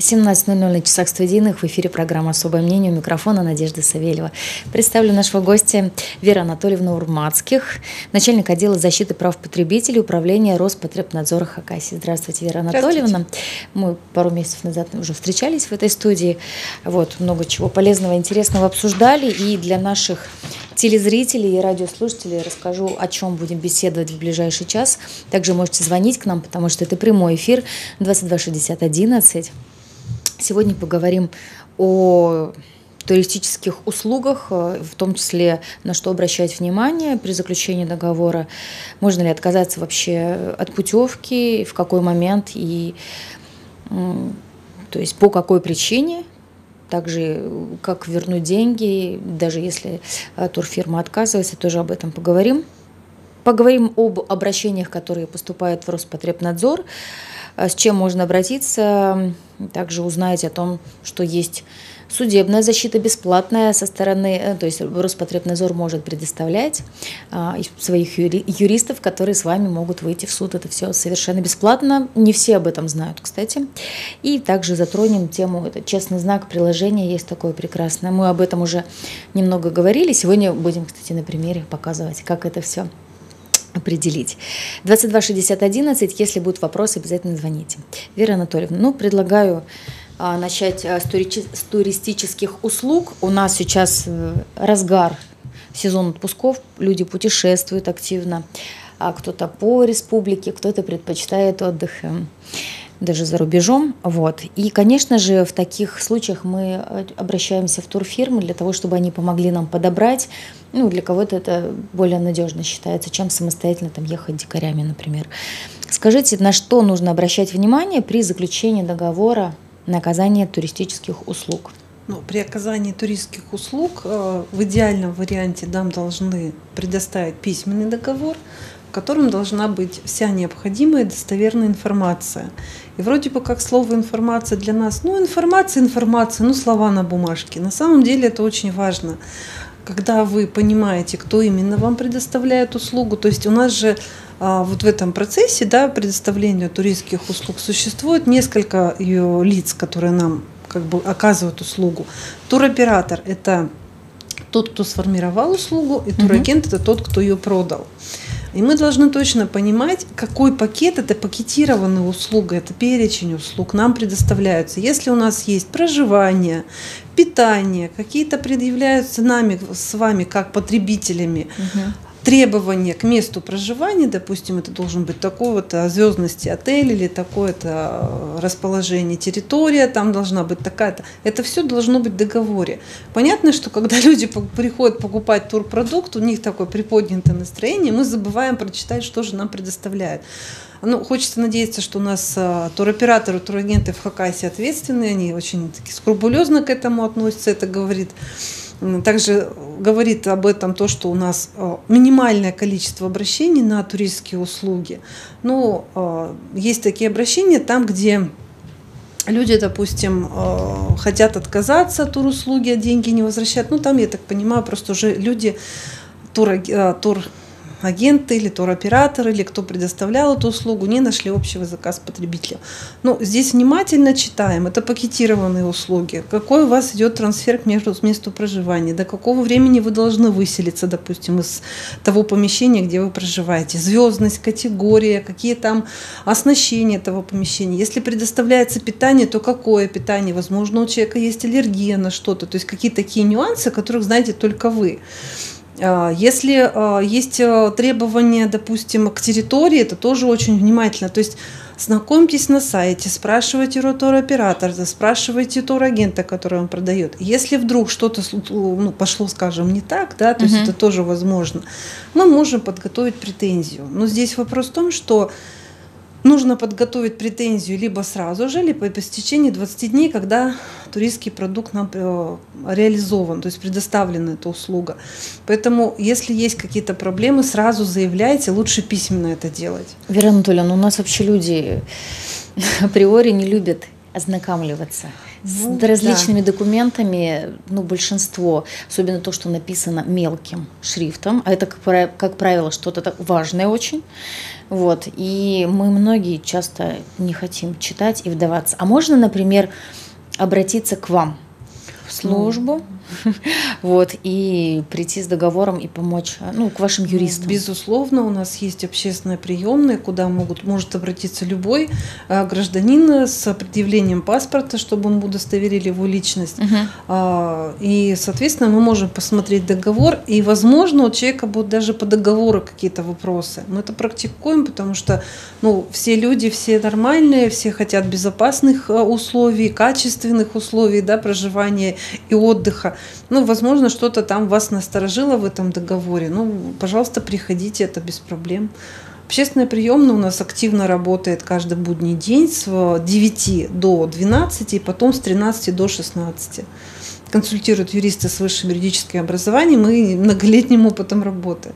17.00 на часах студийных в эфире программа «Особое мнение» у микрофона Надежда Савельева. Представлю нашего гостя Вера Анатольевна Урмацких, начальник отдела защиты прав потребителей Управления Роспотребнадзора Хакасии. Здравствуйте, Вера Анатольевна. Здравствуйте. Мы пару месяцев назад уже встречались в этой студии. Вот, много чего полезного, интересного обсуждали. И для наших телезрителей и радиослушателей расскажу, о чем будем беседовать в ближайший час. Также можете звонить к нам, потому что это прямой эфир 22 60 11. Сегодня поговорим о туристических услугах, э, в том числе на что обращать внимание при заключении договора, можно ли отказаться вообще от путевки, в какой момент и то есть по какой причине, также как вернуть деньги, даже если э, турфирма отказывается, тоже об этом поговорим. Поговорим об обращениях, которые поступают в Роспотребнадзор, э, с чем можно обратиться, также узнаете о том, что есть судебная защита бесплатная со стороны, э, то есть Роспотребнадзор может предоставлять а, своих юристов, которые с вами могут выйти в суд. Это все совершенно бесплатно. Не все об этом знают, кстати. И также затронем тему, это честный знак приложения, есть такое прекрасное. Мы об этом уже немного говорили. Сегодня будем, кстати, на примере показывать, как это все определить. 22 60 11, если будут вопросы, обязательно звоните. Вера Анатольевна, ну, предлагаю а, начать а, с туристических услуг. У нас сейчас э, разгар сезон отпусков, люди путешествуют активно, а кто-то по республике, кто-то предпочитает отдых эм, даже за рубежом. Вот. И, конечно же, в таких случаях мы э, обращаемся в турфирмы для того, чтобы они помогли нам подобрать. Ну, для кого-то это более надежно считается, чем самостоятельно там ехать дикарями, например. Скажите, на что нужно обращать внимание при заключении договора на оказание туристических услуг? Ну, при оказании туристских услуг э, в идеальном варианте нам должны предоставить письменный договор, в котором должна быть вся необходимая достоверная информация. И вроде бы как слово информация для нас, ну информация, информация, ну слова на бумажке. На самом деле это очень важно. Когда вы понимаете, кто именно вам предоставляет услугу, то есть у нас же а, вот в этом процессе да, предоставления туристских услуг существует несколько ее лиц, которые нам как бы оказывают услугу. Туроператор – это тот, кто сформировал услугу, и турагент угу. – это тот, кто ее продал. И мы должны точно понимать, какой пакет это пакетированная услуга, это перечень услуг нам предоставляются. Если у нас есть проживание, питание, какие-то предъявляются нами с вами как потребителями, угу требования к месту проживания, допустим, это должен быть такого-то звездности отель или такое-то расположение территория, там должна быть такая-то. Это все должно быть в договоре. Понятно, что когда люди приходят покупать турпродукт, у них такое приподнятое настроение, мы забываем прочитать, что же нам предоставляют. Ну, хочется надеяться, что у нас а, туроператоры, турагенты в Хакасии ответственные, они очень таки скрупулезно к этому относятся. Это говорит также говорит об этом то, что у нас э, минимальное количество обращений на туристские услуги. Но э, есть такие обращения там, где люди, допустим, э, хотят отказаться от туруслуги, а деньги не возвращают. Ну, там, я так понимаю, просто уже люди, тур, тур агенты или туроператор, или кто предоставлял эту услугу, не нашли общего заказ потребителя. Ну, здесь внимательно читаем. Это пакетированные услуги. Какой у вас идет трансфер к месту, месту проживания? До какого времени вы должны выселиться, допустим, из того помещения, где вы проживаете? Звездность, категория, какие там оснащения этого помещения. Если предоставляется питание, то какое питание? Возможно, у человека есть аллергия на что-то. То есть какие-то такие нюансы, которых знаете только вы. А, если а, есть э, требования, допустим, к территории, это тоже очень внимательно. То есть знакомьтесь на сайте, спрашивайте туроператора, спрашивайте турагента, который он продает. Если вдруг что-то ну, пошло, скажем, не так, да, то угу. есть это тоже возможно, мы можем подготовить претензию. Но здесь вопрос в том, что нужно подготовить претензию либо сразу же, либо по истечении 20 дней, когда туристский продукт нам э, реализован, то есть предоставлена эта услуга. Поэтому, если есть какие-то проблемы, сразу заявляйте, лучше письменно это делать. Вера Анатольевна, у нас вообще люди априори не любят ознакомливаться ну, с различными да. документами, ну, большинство, особенно то, что написано мелким шрифтом, а это, как правило, что-то важное очень, вот, и мы многие часто не хотим читать и вдаваться. А можно, например, обратиться к вам в службу, вот, и прийти с договором и помочь, ну, к вашим юристам. Безусловно, у нас есть общественная приемная, куда могут, может обратиться любой а, гражданин с предъявлением паспорта, чтобы он удостоверили его личность. Угу. А, и, соответственно, мы можем посмотреть договор, и, возможно, у человека будут даже по договору какие-то вопросы. Мы это практикуем, потому что, ну, все люди, все нормальные, все хотят безопасных а, условий, качественных условий, да, проживания и отдыха. Ну, возможно, что-то там вас насторожило в этом договоре. Ну, пожалуйста, приходите, это без проблем. Общественная приемная у нас активно работает каждый будний день с 9 до 12 и потом с 13 до 16. Консультируют юристы с высшим юридическим образованием и многолетним опытом работы.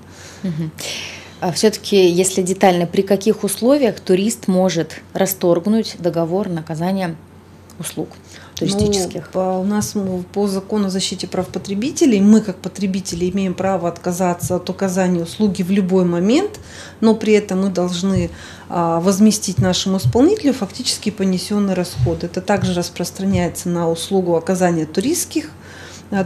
А все-таки, если детально, при каких условиях турист может расторгнуть договор наказания услуг туристических? Ну, у нас по закону о защите прав потребителей мы как потребители имеем право отказаться от указания услуги в любой момент, но при этом мы должны а, возместить нашему исполнителю фактически понесенные расходы. Это также распространяется на услугу оказания туристских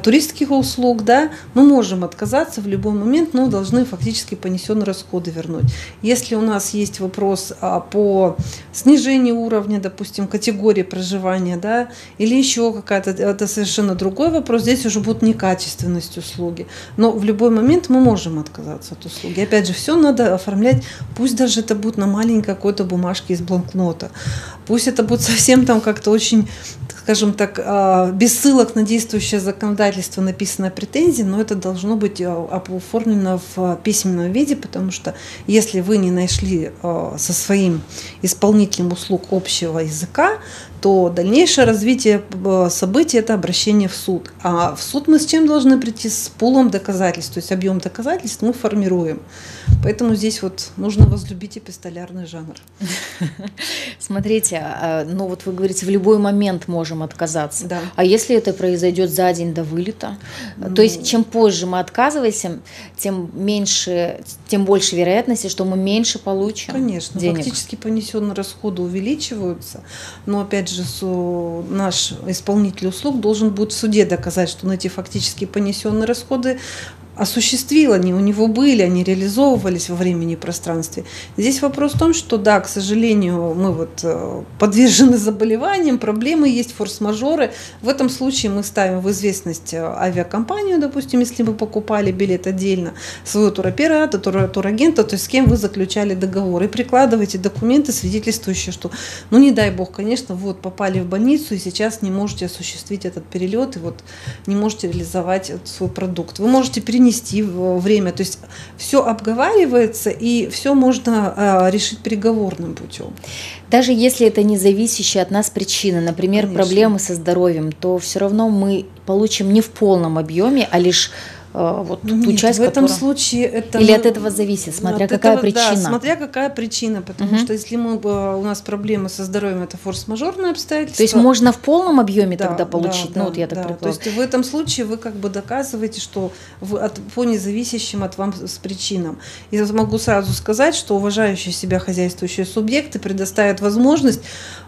туристских услуг, да, мы можем отказаться в любой момент, но должны фактически понесенные расходы вернуть. Если у нас есть вопрос а, по снижению уровня, допустим, категории проживания, да, или еще какая-то, это совершенно другой вопрос, здесь уже будет некачественность услуги. Но в любой момент мы можем отказаться от услуги. Опять же, все надо оформлять, пусть даже это будет на маленькой какой-то бумажке из бланкнота, пусть это будет совсем там как-то очень скажем так, а, без ссылок на действующее законодательство написана претензия, но это должно быть а, оформлено в письменном виде, потому что если вы не нашли а, со своим исполнителем услуг общего языка, то дальнейшее развитие событий – это обращение в суд. А в суд мы с чем должны прийти? С пулом доказательств, то есть объем доказательств мы формируем. Поэтому здесь вот нужно возлюбить эпистолярный жанр. Смотрите, а, ну вот вы говорите, в любой момент можем отказаться. Да. А если это произойдет за день до вылета? Ну... То есть чем позже мы отказываемся, тем меньше, тем больше вероятности, что мы меньше получим Конечно, денег. фактически понесенные расходы увеличиваются, но опять же наш исполнитель услуг должен будет в суде доказать, что на эти фактически понесенные расходы осуществил, они у него были, они реализовывались во времени и пространстве. Здесь вопрос в том, что да, к сожалению, мы вот э, подвержены заболеваниям, проблемы есть, форс-мажоры. В этом случае мы ставим в известность э, авиакомпанию, допустим, если вы покупали билет отдельно, своего туроператора, тур, турагента, то есть с кем вы заключали договор, и прикладываете документы, свидетельствующие, что, ну не дай бог, конечно, вот попали в больницу и сейчас не можете осуществить этот перелет, и вот не можете реализовать свой продукт. Вы можете перенести перенести время. То есть все обговаривается и все можно а, решить переговорным путем. Даже если это не зависящая от нас причина, например, Конечно. проблемы со здоровьем, то все равно мы получим не в полном объеме, а лишь вот ну, ту Нет, часть, в этом которая... случае это или от этого зависит, смотря от какая этого, причина. Да, смотря какая причина, потому угу. что если мы у нас проблемы со здоровьем, это форс-мажорное обстоятельство. То есть можно в полном объеме да, тогда получить, да, ну вот я так да. То есть в этом случае вы как бы доказываете, что вы от, по независящим от вам с причинам. И могу сразу сказать, что уважающие себя хозяйствующие субъекты предоставят возможность,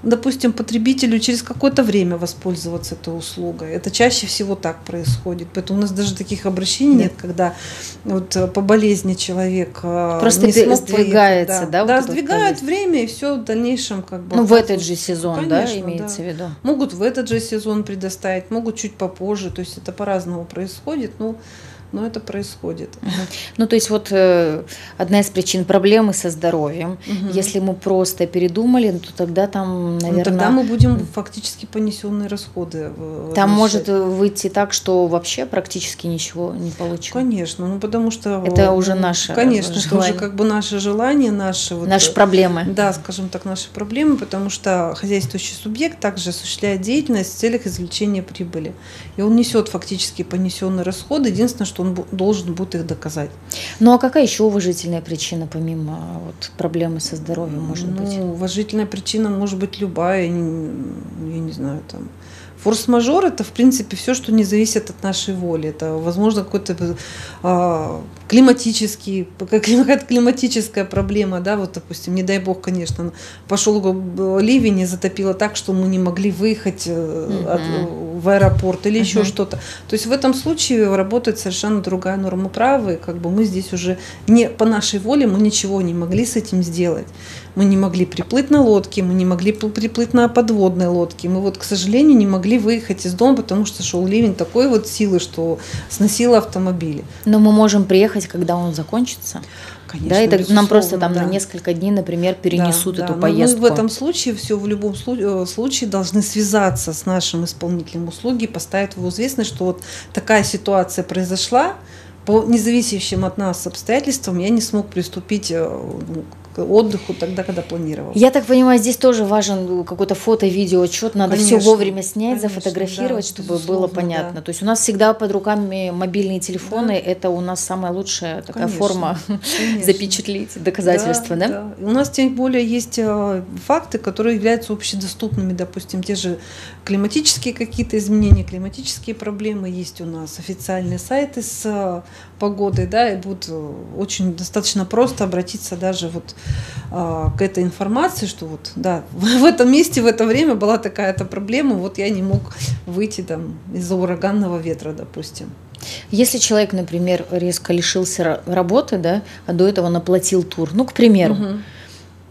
допустим, потребителю через какое-то время воспользоваться этой услугой. Это чаще всего так происходит, поэтому у нас даже таких обращений обращений нет, когда вот э, по болезни человек э, просто не смог сдвигается, поехать, да, да, да вот сдвигают время и все в дальнейшем как бы. Ну в этот же сезон, Конечно, да, имеется да. в виду. Могут в этот же сезон предоставить, могут чуть попозже, то есть это по-разному происходит, ну но это происходит. Угу. Ну, то есть вот э, одна из причин проблемы со здоровьем. Угу. Если мы просто передумали, то тогда там, наверное... Ну, тогда мы будем фактически понесенные расходы. Там может выйти так, что вообще практически ничего не получим. Конечно, ну потому что... Это уже наше Конечно, желание. это уже как бы наше желание, наши... Вот, наши проблемы. Да, скажем так, наши проблемы, потому что хозяйствующий субъект также осуществляет деятельность в целях извлечения прибыли. И он несет фактически понесенные расходы. Единственное, что что он должен будет их доказать. Ну а какая еще уважительная причина, помимо вот, проблемы со здоровьем, может ну, быть? Уважительная причина может быть любая, я не знаю, там, Форс-мажор это, в принципе, все, что не зависит от нашей воли. Это, возможно, какой-то а, климатический, какая-то климатическая проблема, да, вот, допустим, не дай бог, конечно, пошел ливень и затопило так, что мы не могли выехать mm-hmm. от, в аэропорт или mm-hmm. еще что-то. То есть в этом случае работает совершенно другая норма права, и как бы мы здесь уже не по нашей воле мы ничего не могли с этим сделать. Мы не могли приплыть на лодке, мы не могли приплыть на подводной лодке. Мы вот, к сожалению, не могли выехать из дома, потому что шел ливень такой вот силы, что сносило автомобили. Но мы можем приехать, когда он закончится. Конечно, да, это нам просто там да. на несколько дней, например, перенесут да, эту да. поездку. Но мы в этом случае все в любом э, случае должны связаться с нашим исполнителем услуги, поставить в известность, что вот такая ситуация произошла, по независящим от нас обстоятельствам я не смог приступить э, ну, отдыху тогда, когда планировал. Я так понимаю, здесь тоже важен какой-то фото, видео, отчет. Надо конечно, все вовремя снять, конечно, зафотографировать, да, чтобы было понятно. Да. То есть у нас всегда под руками мобильные телефоны. Да. Это у нас самая лучшая такая конечно, форма конечно. запечатлеть доказательства, да, да? да? У нас тем более есть э, факты, которые являются общедоступными. Допустим, те же климатические какие-то изменения, климатические проблемы есть у нас. Официальные сайты с э, погодой, да, и будет э, очень достаточно просто обратиться даже вот к этой информации, что вот, да, в этом месте в это время была такая-то проблема, вот я не мог выйти там из-за ураганного ветра, допустим. Если человек, например, резко лишился работы, да, а до этого наплатил тур, ну, к примеру, угу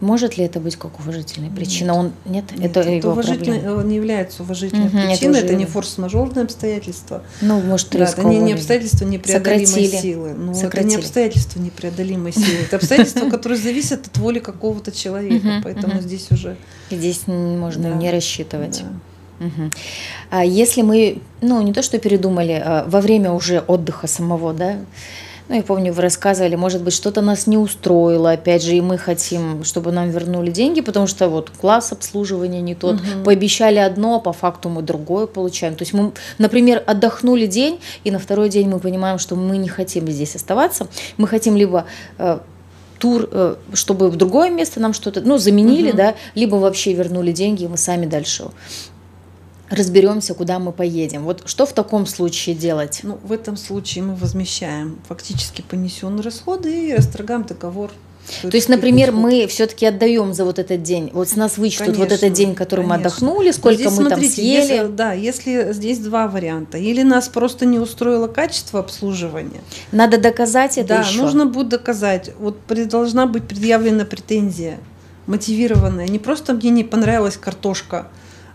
может ли это быть как уважительная причина? Он нет, нет это, это его уважительной, не является уважительной угу, причиной, это, это не форс-мажорное обстоятельство. Ну, может, да, это не, не обстоятельство непреодолимой Сократили. силы. Ну, это не обстоятельство непреодолимой силы. Это обстоятельства, которые зависят от воли какого-то человека. Поэтому здесь уже. Здесь можно не рассчитывать. Угу. А если мы, ну, не то что передумали, а во время уже отдыха самого, да, ну, я помню, вы рассказывали, может быть, что-то нас не устроило, опять же, и мы хотим, чтобы нам вернули деньги, потому что вот класс обслуживания не тот, угу. пообещали одно, а по факту мы другое получаем. То есть мы, например, отдохнули день, и на второй день мы понимаем, что мы не хотим здесь оставаться, мы хотим либо э, тур, э, чтобы в другое место нам что-то, ну, заменили, угу. да, либо вообще вернули деньги, и мы сами дальше разберемся, куда мы поедем. Вот что в таком случае делать? Ну, в этом случае мы возмещаем фактически понесенные расходы и расторгаем договор то есть, например, мы все-таки отдаем за вот этот день. Вот с нас вычтут конечно, вот этот день, который конечно. мы отдохнули, сколько здесь, мы смотрите, там съели. Если, да, если здесь два варианта. Или нас просто не устроило качество обслуживания. Надо доказать это Да, еще. нужно будет доказать. Вот должна быть предъявлена претензия мотивированная. Не просто мне не понравилась картошка,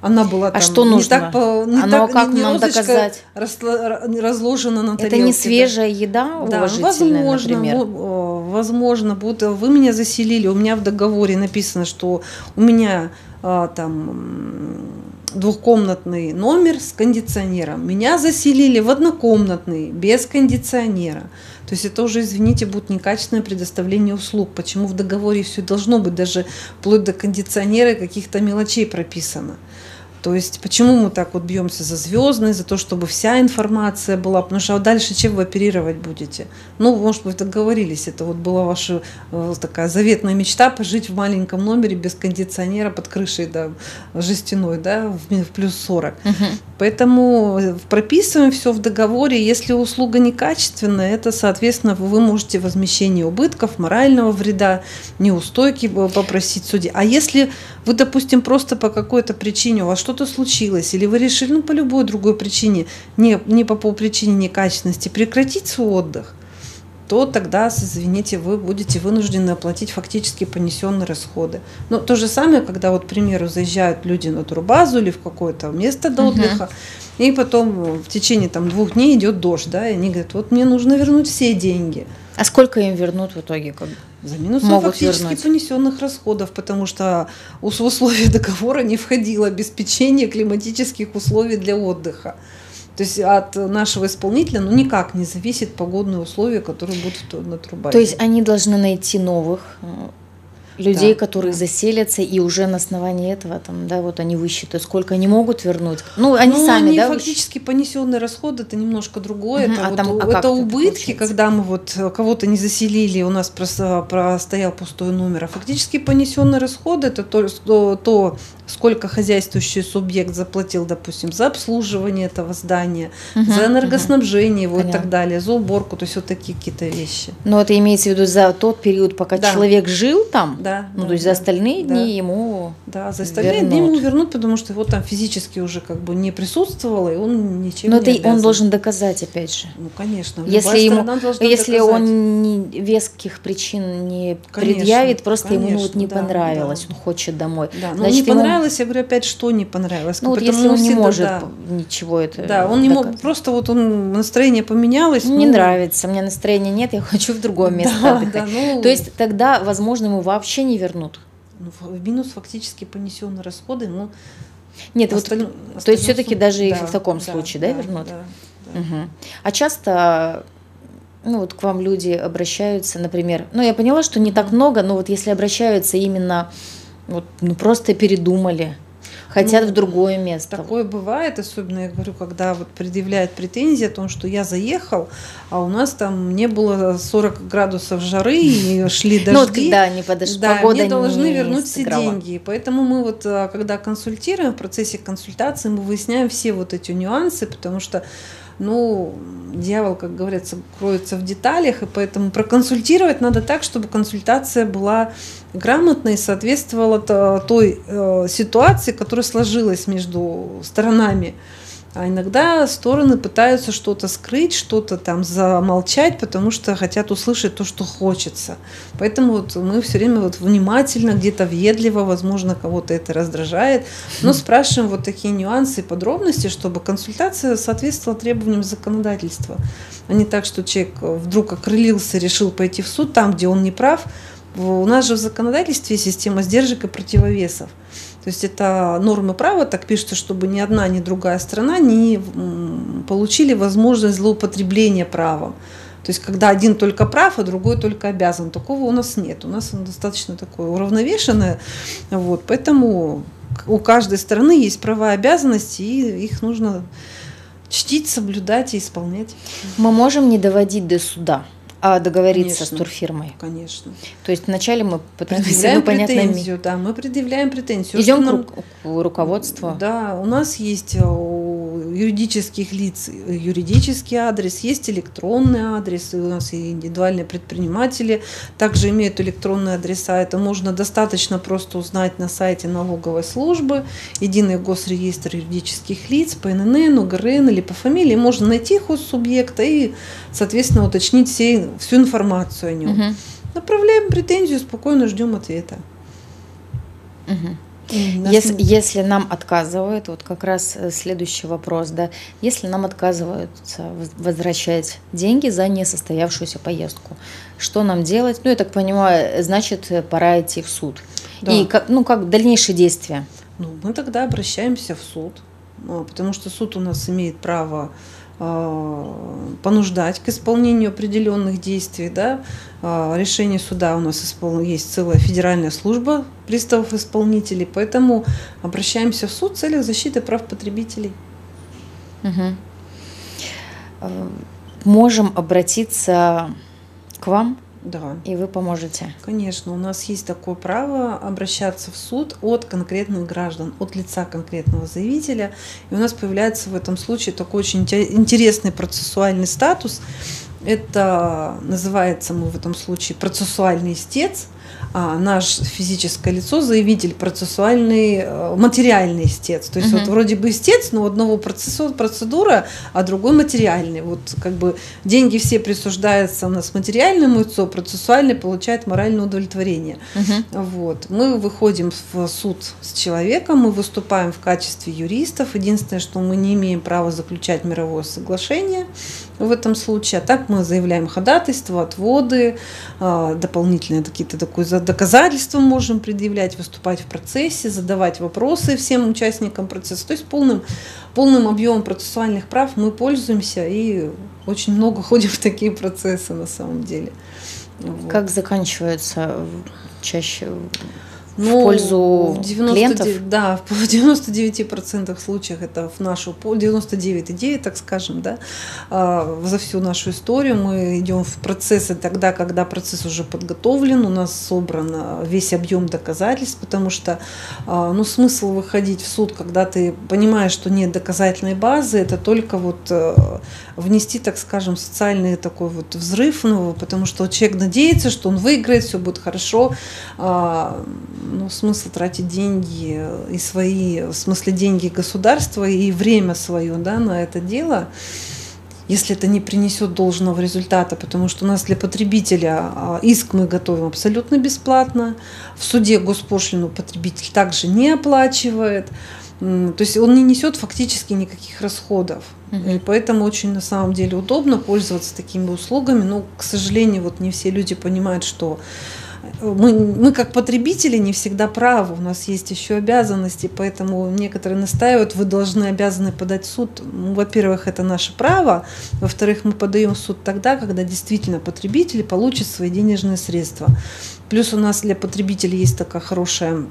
она была а там а что нужно? не так не Оно так, как не, нам доказать? разложена на тарелке. Это не свежая еда, да, возможно, например. возможно, будет. Вы меня заселили, у меня в договоре написано, что у меня а, там двухкомнатный номер с кондиционером. Меня заселили в однокомнатный без кондиционера. То есть это уже, извините, будет некачественное предоставление услуг. Почему в договоре все должно быть, даже вплоть до кондиционера и каких-то мелочей прописано. То есть почему мы так вот бьемся за звездные, за то, чтобы вся информация была, потому что а дальше чем вы оперировать будете? Ну, может быть, договорились, это вот была ваша э, такая заветная мечта пожить в маленьком номере без кондиционера под крышей, да, жестяной, да, в, плюс 40. Угу. Поэтому э, прописываем все в договоре. Если услуга некачественная, это, соответственно, вы можете возмещение убытков, морального вреда, неустойки попросить судьи. А если вы, допустим, просто по какой-то причине у вас что что-то случилось, или вы решили, ну, по любой другой причине, не, не по, по причине некачественности, прекратить свой отдых, то тогда, извините, вы будете вынуждены оплатить фактически понесенные расходы. Но то же самое, когда, вот, к примеру, заезжают люди на турбазу или в какое-то место до отдыха, uh-huh. и потом в течение там, двух дней идет дождь, да, и они говорят, вот мне нужно вернуть все деньги. А сколько им вернут в итоге? Как За минус фактически вернуть? понесенных расходов, потому что в условия договора не входило обеспечение климатических условий для отдыха. То есть от нашего исполнителя ну, никак не зависит погодные условия, которые будут на трубе. То есть они должны найти новых людей, да, которые да. заселятся, и уже на основании этого, там, да, вот они высчитают, сколько они могут вернуть. Ну, они ну, сами, они да? фактически высчитают? понесенный расход, это немножко другое. Угу, это а вот, там, а это убытки, это когда мы вот э, кого-то не заселили, у нас просто простоял пустой номер. А фактически понесенный расход это то, то, то сколько хозяйствующий субъект заплатил, допустим, за обслуживание этого здания, угу, за энергоснабжение угу. его и так далее, за уборку, то есть вот такие какие-то вещи. Но это имеется в виду за тот период, пока да. человек жил там? Да. Ну, да, то есть да, за остальные да. дни ему Да, за остальные вернут. дни ему вернут, потому что его там физически уже как бы не присутствовало, и он ничем Но не это он должен доказать, опять же. Ну, конечно. Если, ему, если он не, веских причин не конечно, предъявит, просто конечно, ему вот не да, понравилось, да. он хочет домой. Да, но Значит, не ему... понравилось, я говорю опять, что не понравилось. Ну, вот если он не может да, ничего это Да, он не мог, просто вот он, настроение поменялось. Не ну, нравится, у меня настроения нет, я хочу в другое место да, отдыхать. Да, ну, То есть тогда, возможно, ему вообще не вернут. Ну, в минус фактически понесенные расходы, ну, нет, осталь... вот, то есть все-таки даже да, и в таком да, случае, да, да вернут? Да, да. Угу. А часто ну вот к вам люди обращаются, например, ну я поняла, что не так много, но вот если обращаются именно вот, ну просто передумали, хотят ну, в другое место. Такое бывает, особенно я говорю, когда вот предъявляют претензии о том, что я заехал, а у нас там не было 40 градусов жары и шли дожди. Ну вот когда они подошли, да, погода мне должны вернуть все деньги. Поэтому мы вот, а, когда консультируем, в процессе консультации мы выясняем все вот эти нюансы, потому что ну, дьявол, как говорится, кроется в деталях, и поэтому проконсультировать надо так, чтобы консультация была грамотной и соответствовала той э, ситуации, которая сложилась между сторонами. А иногда стороны пытаются что-то скрыть, что-то там замолчать, потому что хотят услышать то, что хочется. Поэтому вот мы все время вот внимательно, где-то въедливо, возможно, кого-то это раздражает, но спрашиваем вот такие нюансы и подробности, чтобы консультация соответствовала требованиям законодательства. А не так, что человек вдруг окрылился, решил пойти в суд там, где он не прав. У нас же в законодательстве система сдержек и противовесов. То есть это нормы права, так пишется, чтобы ни одна, ни другая страна не получили возможность злоупотребления правом. То есть, когда один только прав, а другой только обязан. Такого у нас нет. У нас он достаточно такое уравновешенное. Вот. Поэтому у каждой страны есть права и обязанности, и их нужно чтить, соблюдать и исполнять. Мы можем не доводить до суда а договориться конечно, с турфирмой. Конечно. То есть вначале мы предъявляем претензию, да, мы предъявляем претензию. Идем к, нам, к руководству. Да, у нас есть э, юридических лиц юридический адрес, есть электронный адрес, и у нас и индивидуальные предприниматели также имеют электронные адреса. Это можно достаточно просто узнать на сайте налоговой службы, единый госреестр юридических лиц по ННН, УГРН или по фамилии. Можно найти хозсубъекта и, соответственно, уточнить все всю информацию о нем. Угу. Направляем претензию, спокойно ждем ответа. Угу. Если, если нам отказывают, вот как раз э, следующий вопрос, да, если нам отказываются возвращать деньги за несостоявшуюся поездку, что нам делать? Ну, я так понимаю, значит, пора идти в суд. Да. И как, ну, как дальнейшие действия? Ну, мы тогда обращаемся в суд, а, потому что суд у нас имеет право понуждать к исполнению определенных действий. Да? А, решение суда у нас есть целая федеральная служба приставов-исполнителей, поэтому обращаемся в суд в целях защиты прав потребителей. Угу. Можем обратиться к вам да. И вы поможете. Конечно, у нас есть такое право обращаться в суд от конкретных граждан, от лица конкретного заявителя. И у нас появляется в этом случае такой очень интересный процессуальный статус. Это называется мы в этом случае процессуальный истец а, наш физическое лицо, заявитель процессуальный, э, материальный истец. То есть угу. вот вроде бы истец, но у одного процессу, процедура, а другой материальный. Вот как бы деньги все присуждаются у нас материальному лицу, процессуальный получает моральное удовлетворение. Угу. Вот. Мы выходим в суд с человеком, мы выступаем в качестве юристов. Единственное, что мы не имеем права заключать мировое соглашение в этом случае. А так мы заявляем ходатайство, отводы, а, дополнительные какие-то такие доказательства можем предъявлять, выступать в процессе, задавать вопросы всем участникам процесса. То есть полным, полным объемом процессуальных прав мы пользуемся и очень много ходим в такие процессы на самом деле. Вот. Как заканчивается чаще ну, в пользу 90, клиентов? Да, в 99% случаях это в нашу пользу, 99,9, так скажем, да, а, за всю нашу историю мы идем в процессы тогда, когда процесс уже подготовлен, у нас собран весь объем доказательств, потому что, а, ну, смысл выходить в суд, когда ты понимаешь, что нет доказательной базы, это только вот внести, так скажем, социальный такой вот взрыв, ну, потому что человек надеется, что он выиграет, все будет хорошо, а, ну, смысл тратить деньги и свои, в смысле деньги государства и время свое да, на это дело, если это не принесет должного результата, потому что у нас для потребителя а, иск мы готовим абсолютно бесплатно, в суде госпошлину потребитель также не оплачивает, то есть он не несет фактически никаких расходов. Угу. И поэтому очень на самом деле удобно пользоваться такими услугами. Но, к сожалению, вот не все люди понимают, что мы, мы как потребители не всегда правы, у нас есть еще обязанности, поэтому некоторые настаивают, вы должны обязаны подать в суд. Ну, во-первых, это наше право, во-вторых, мы подаем в суд тогда, когда действительно потребители получат свои денежные средства. Плюс у нас для потребителей есть такая хорошая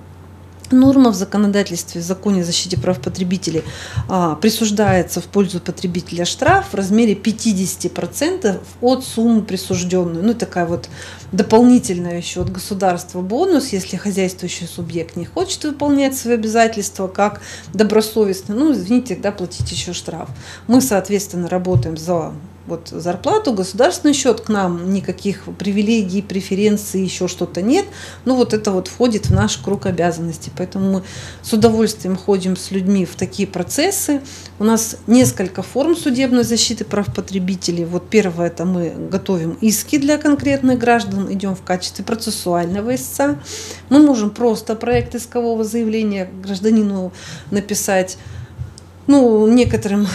Норма в законодательстве, в законе о защите прав потребителей а, присуждается в пользу потребителя штраф в размере 50% от суммы присужденной. Ну, такая вот дополнительная еще от государства бонус, если хозяйствующий субъект не хочет выполнять свои обязательства как добросовестно, ну, извините, тогда платить еще штраф. Мы, соответственно, работаем за вот зарплату, государственный счет к нам, никаких привилегий, преференций, еще что-то нет. Ну вот это вот входит в наш круг обязанностей. Поэтому мы с удовольствием ходим с людьми в такие процессы. У нас несколько форм судебной защиты прав потребителей. Вот первое, это мы готовим иски для конкретных граждан, идем в качестве процессуального истца. Мы можем просто проект искового заявления гражданину написать ну, некоторым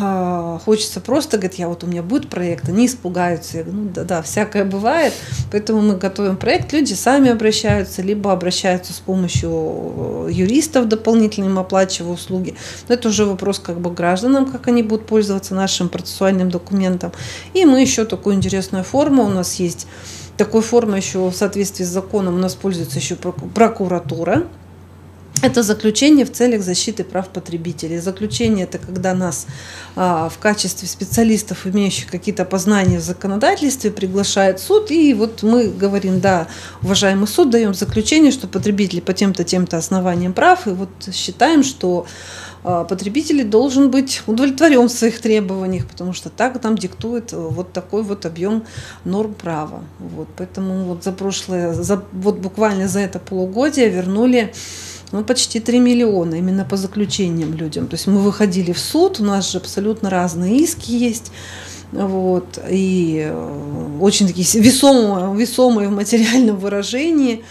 э, хочется просто, говорит, я вот у меня будет проект, они испугаются. Я говорю, ну да, да, всякое бывает. Поэтому мы готовим проект, люди сами обращаются, либо обращаются с помощью э, юристов дополнительно им оплачивая услуги. Но это уже вопрос как бы гражданам, как они будут пользоваться нашим процессуальным документом. И мы еще такую интересную форму у нас есть. Такой формой еще в соответствии с законом у нас пользуется еще прокуратура. Это заключение в целях защиты прав потребителей. Заключение – это когда нас а, в качестве специалистов, имеющих какие-то познания в законодательстве, приглашает суд, и вот мы говорим, да, уважаемый суд, даем заключение, что потребитель по тем-то, тем-то основаниям прав, и вот считаем, что а, потребитель должен быть удовлетворен в своих требованиях, потому что так там диктует вот такой вот объем норм права. Вот, поэтому вот за прошлое, за, вот буквально за это полугодие вернули ну, почти 3 миллиона именно по заключениям людям. То есть мы выходили в суд, у нас же абсолютно разные иски есть. Вот, и э, очень такие весомые, весомые в материальном выражении.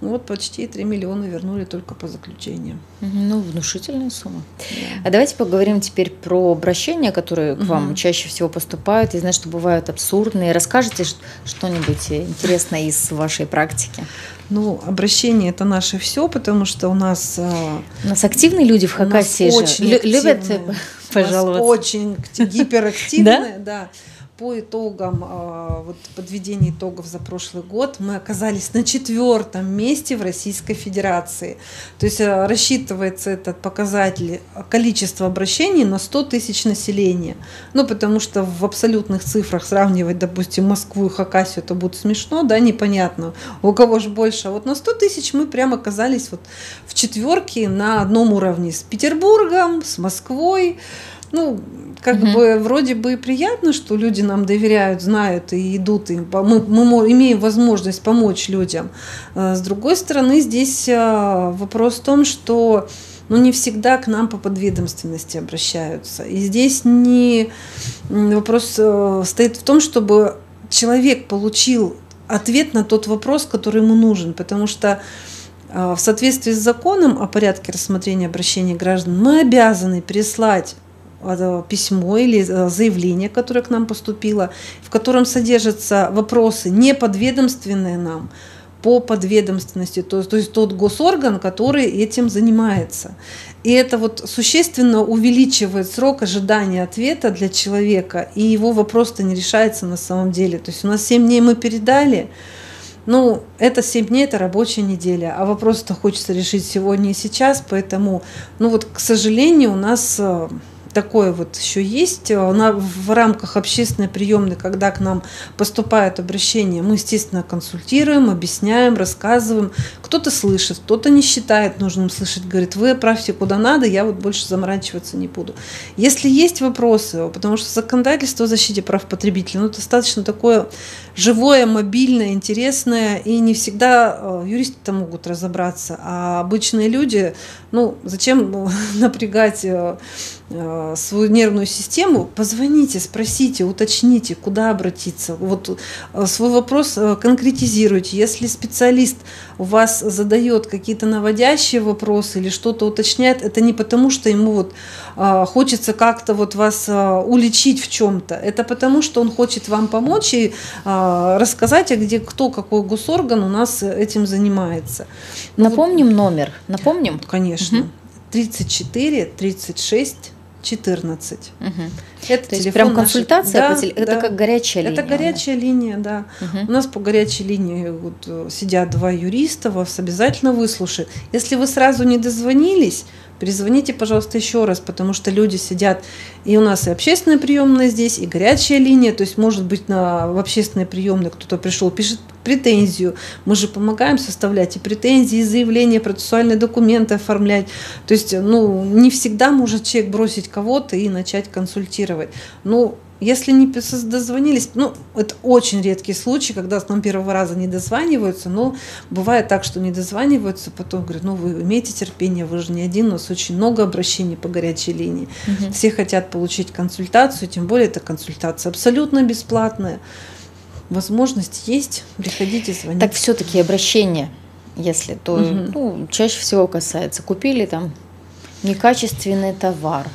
Вот почти 3 миллиона вернули только по заключениям. Ну, внушительная сумма. Да. А давайте поговорим теперь про обращения, которые к вам чаще всего поступают. Я знаю, что бывают абсурдные. Расскажите что-нибудь интересное из вашей практики? Ну, обращение это наше все, потому что у нас... Э, у нас активные люди в Хакасии же. Любят пожаловаться. Очень гиперактивные, да по итогам а, вот, подведения итогов за прошлый год мы оказались на четвертом месте в Российской Федерации. То есть а, рассчитывается этот показатель количество обращений на 100 тысяч населения. Ну, потому что в абсолютных цифрах сравнивать, допустим, Москву и Хакасию, это будет смешно, да, непонятно, у кого же больше. А вот на 100 тысяч мы прямо оказались вот в четверке на одном уровне с Петербургом, с Москвой, ну, как угу. бы вроде бы приятно, что люди нам доверяют, знают и идут, и мы, мы имеем возможность помочь людям. А с другой стороны, здесь а, вопрос в том, что ну, не всегда к нам по подведомственности обращаются. И здесь не вопрос э, стоит в том, чтобы человек получил ответ на тот вопрос, который ему нужен, потому что в соответствии с законом о порядке рассмотрения обращений граждан мы обязаны прислать письмо или э, заявление, которое к нам поступило, в котором содержатся вопросы неподведомственные нам, по подведомственности, то, то есть тот госорган, который этим занимается. И это вот существенно увеличивает срок ожидания ответа для человека, и его вопрос-то не решается на самом деле. То есть у нас 7 дней мы передали, Ну, это 7 дней, это рабочая неделя, а вопрос-то хочется решить сегодня и сейчас, поэтому, ну вот, к сожалению, у нас э, такое вот еще есть. Она в рамках общественной приемной, когда к нам поступает обращение, мы, естественно, консультируем, объясняем, рассказываем. Кто-то слышит, кто-то не считает нужным слышать, говорит, вы правьте куда надо, я вот больше заморачиваться не буду. Если есть вопросы, потому что законодательство о защите прав потребителей, ну, достаточно такое живое, мобильное, интересное, и не всегда э, юристы там могут разобраться, а обычные люди, ну, зачем напрягать э, свою нервную систему, позвоните, спросите, уточните, куда обратиться. Вот свой вопрос конкретизируйте. Если специалист у вас задает какие-то наводящие вопросы или что-то уточняет, это не потому, что ему вот хочется как-то вот вас уличить в чем-то, это потому, что он хочет вам помочь и рассказать, а где кто, какой госорган у нас этим занимается. Ну, Напомним вот, номер. Напомним? Конечно. Угу. 34 36 14. Угу. Это То есть прям консультация, да, по теле... это как горячая линия. Это горячая да? линия, да. Угу. У нас по горячей линии вот э, сидят два юриста, вас обязательно выслушают. Если вы сразу не дозвонились, перезвоните, пожалуйста, еще раз, потому что люди сидят, и у нас и общественная приемная здесь, и горячая линия, то есть, может быть, на, в общественной приемной кто-то пришел, пишет претензию. Мы же помогаем составлять и претензии, и заявления, процессуальные документы оформлять. То есть, ну, не всегда может человек бросить кого-то и начать консультировать. Ну, если не дозвонились, ну, это очень редкий случай, когда с нам первого раза не дозваниваются, но бывает так, что не дозваниваются, потом говорят, ну, вы имеете терпение, вы же не один, у нас очень много обращений по горячей линии. Угу. Все хотят получить консультацию, тем более эта консультация абсолютно бесплатная. Возможность есть, приходите, звоните. Так все-таки обращение, если то, угу. ну, чаще всего касается, купили там некачественный товар,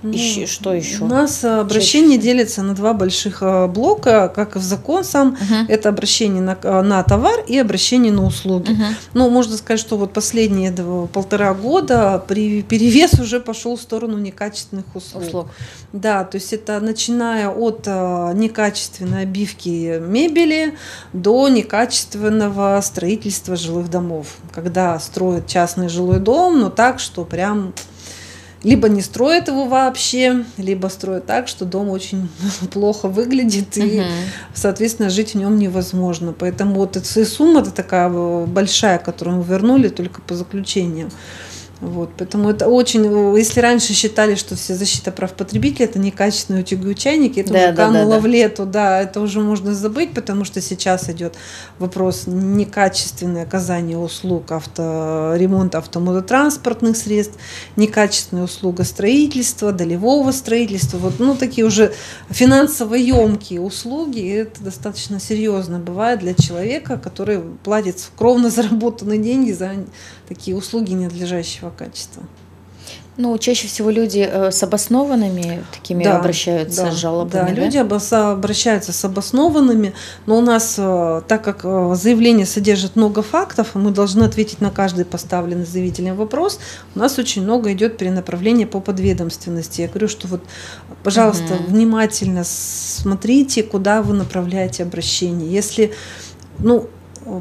ну, что еще? У нас обращение Чаще. делится на два больших э, блока, как и в закон сам. Угу. Это обращение на, э, на товар и обращение на услуги. Угу. Ну, можно сказать, что вот последние полтора года при, перевес уже пошел в сторону некачественных услуг. услуг. Да, то есть это начиная от некачественной обивки мебели до некачественного строительства жилых домов. Когда строят частный жилой дом, но так, что прям либо не строят его вообще, либо строят так, что дом очень плохо выглядит, и, соответственно, жить в нем невозможно. Поэтому вот эта сумма это такая большая, которую мы вернули только по заключениям. Вот, поэтому это очень, если раньше считали, что все защита прав потребителей это некачественные утюги чайники, это да, уже кануло да, да, в лету, да, это уже можно забыть, потому что сейчас идет вопрос некачественное оказание услуг авто, ремонта автомототранспортных средств, некачественная услуга строительства, долевого строительства, вот, ну, такие уже финансово емкие услуги, это достаточно серьезно бывает для человека, который платит кровно заработанные деньги за такие услуги ненадлежащего качества. Ну, чаще всего люди э, с обоснованными такими да, обращаются да, с жалобами. Да, да? люди обращаются с обоснованными, но у нас, э, так как э, заявление содержит много фактов, мы должны ответить на каждый поставленный заявителем вопрос, у нас очень много идет перенаправления по подведомственности. Я говорю, что вот, пожалуйста, угу. внимательно смотрите, куда вы направляете обращение. Если, ну,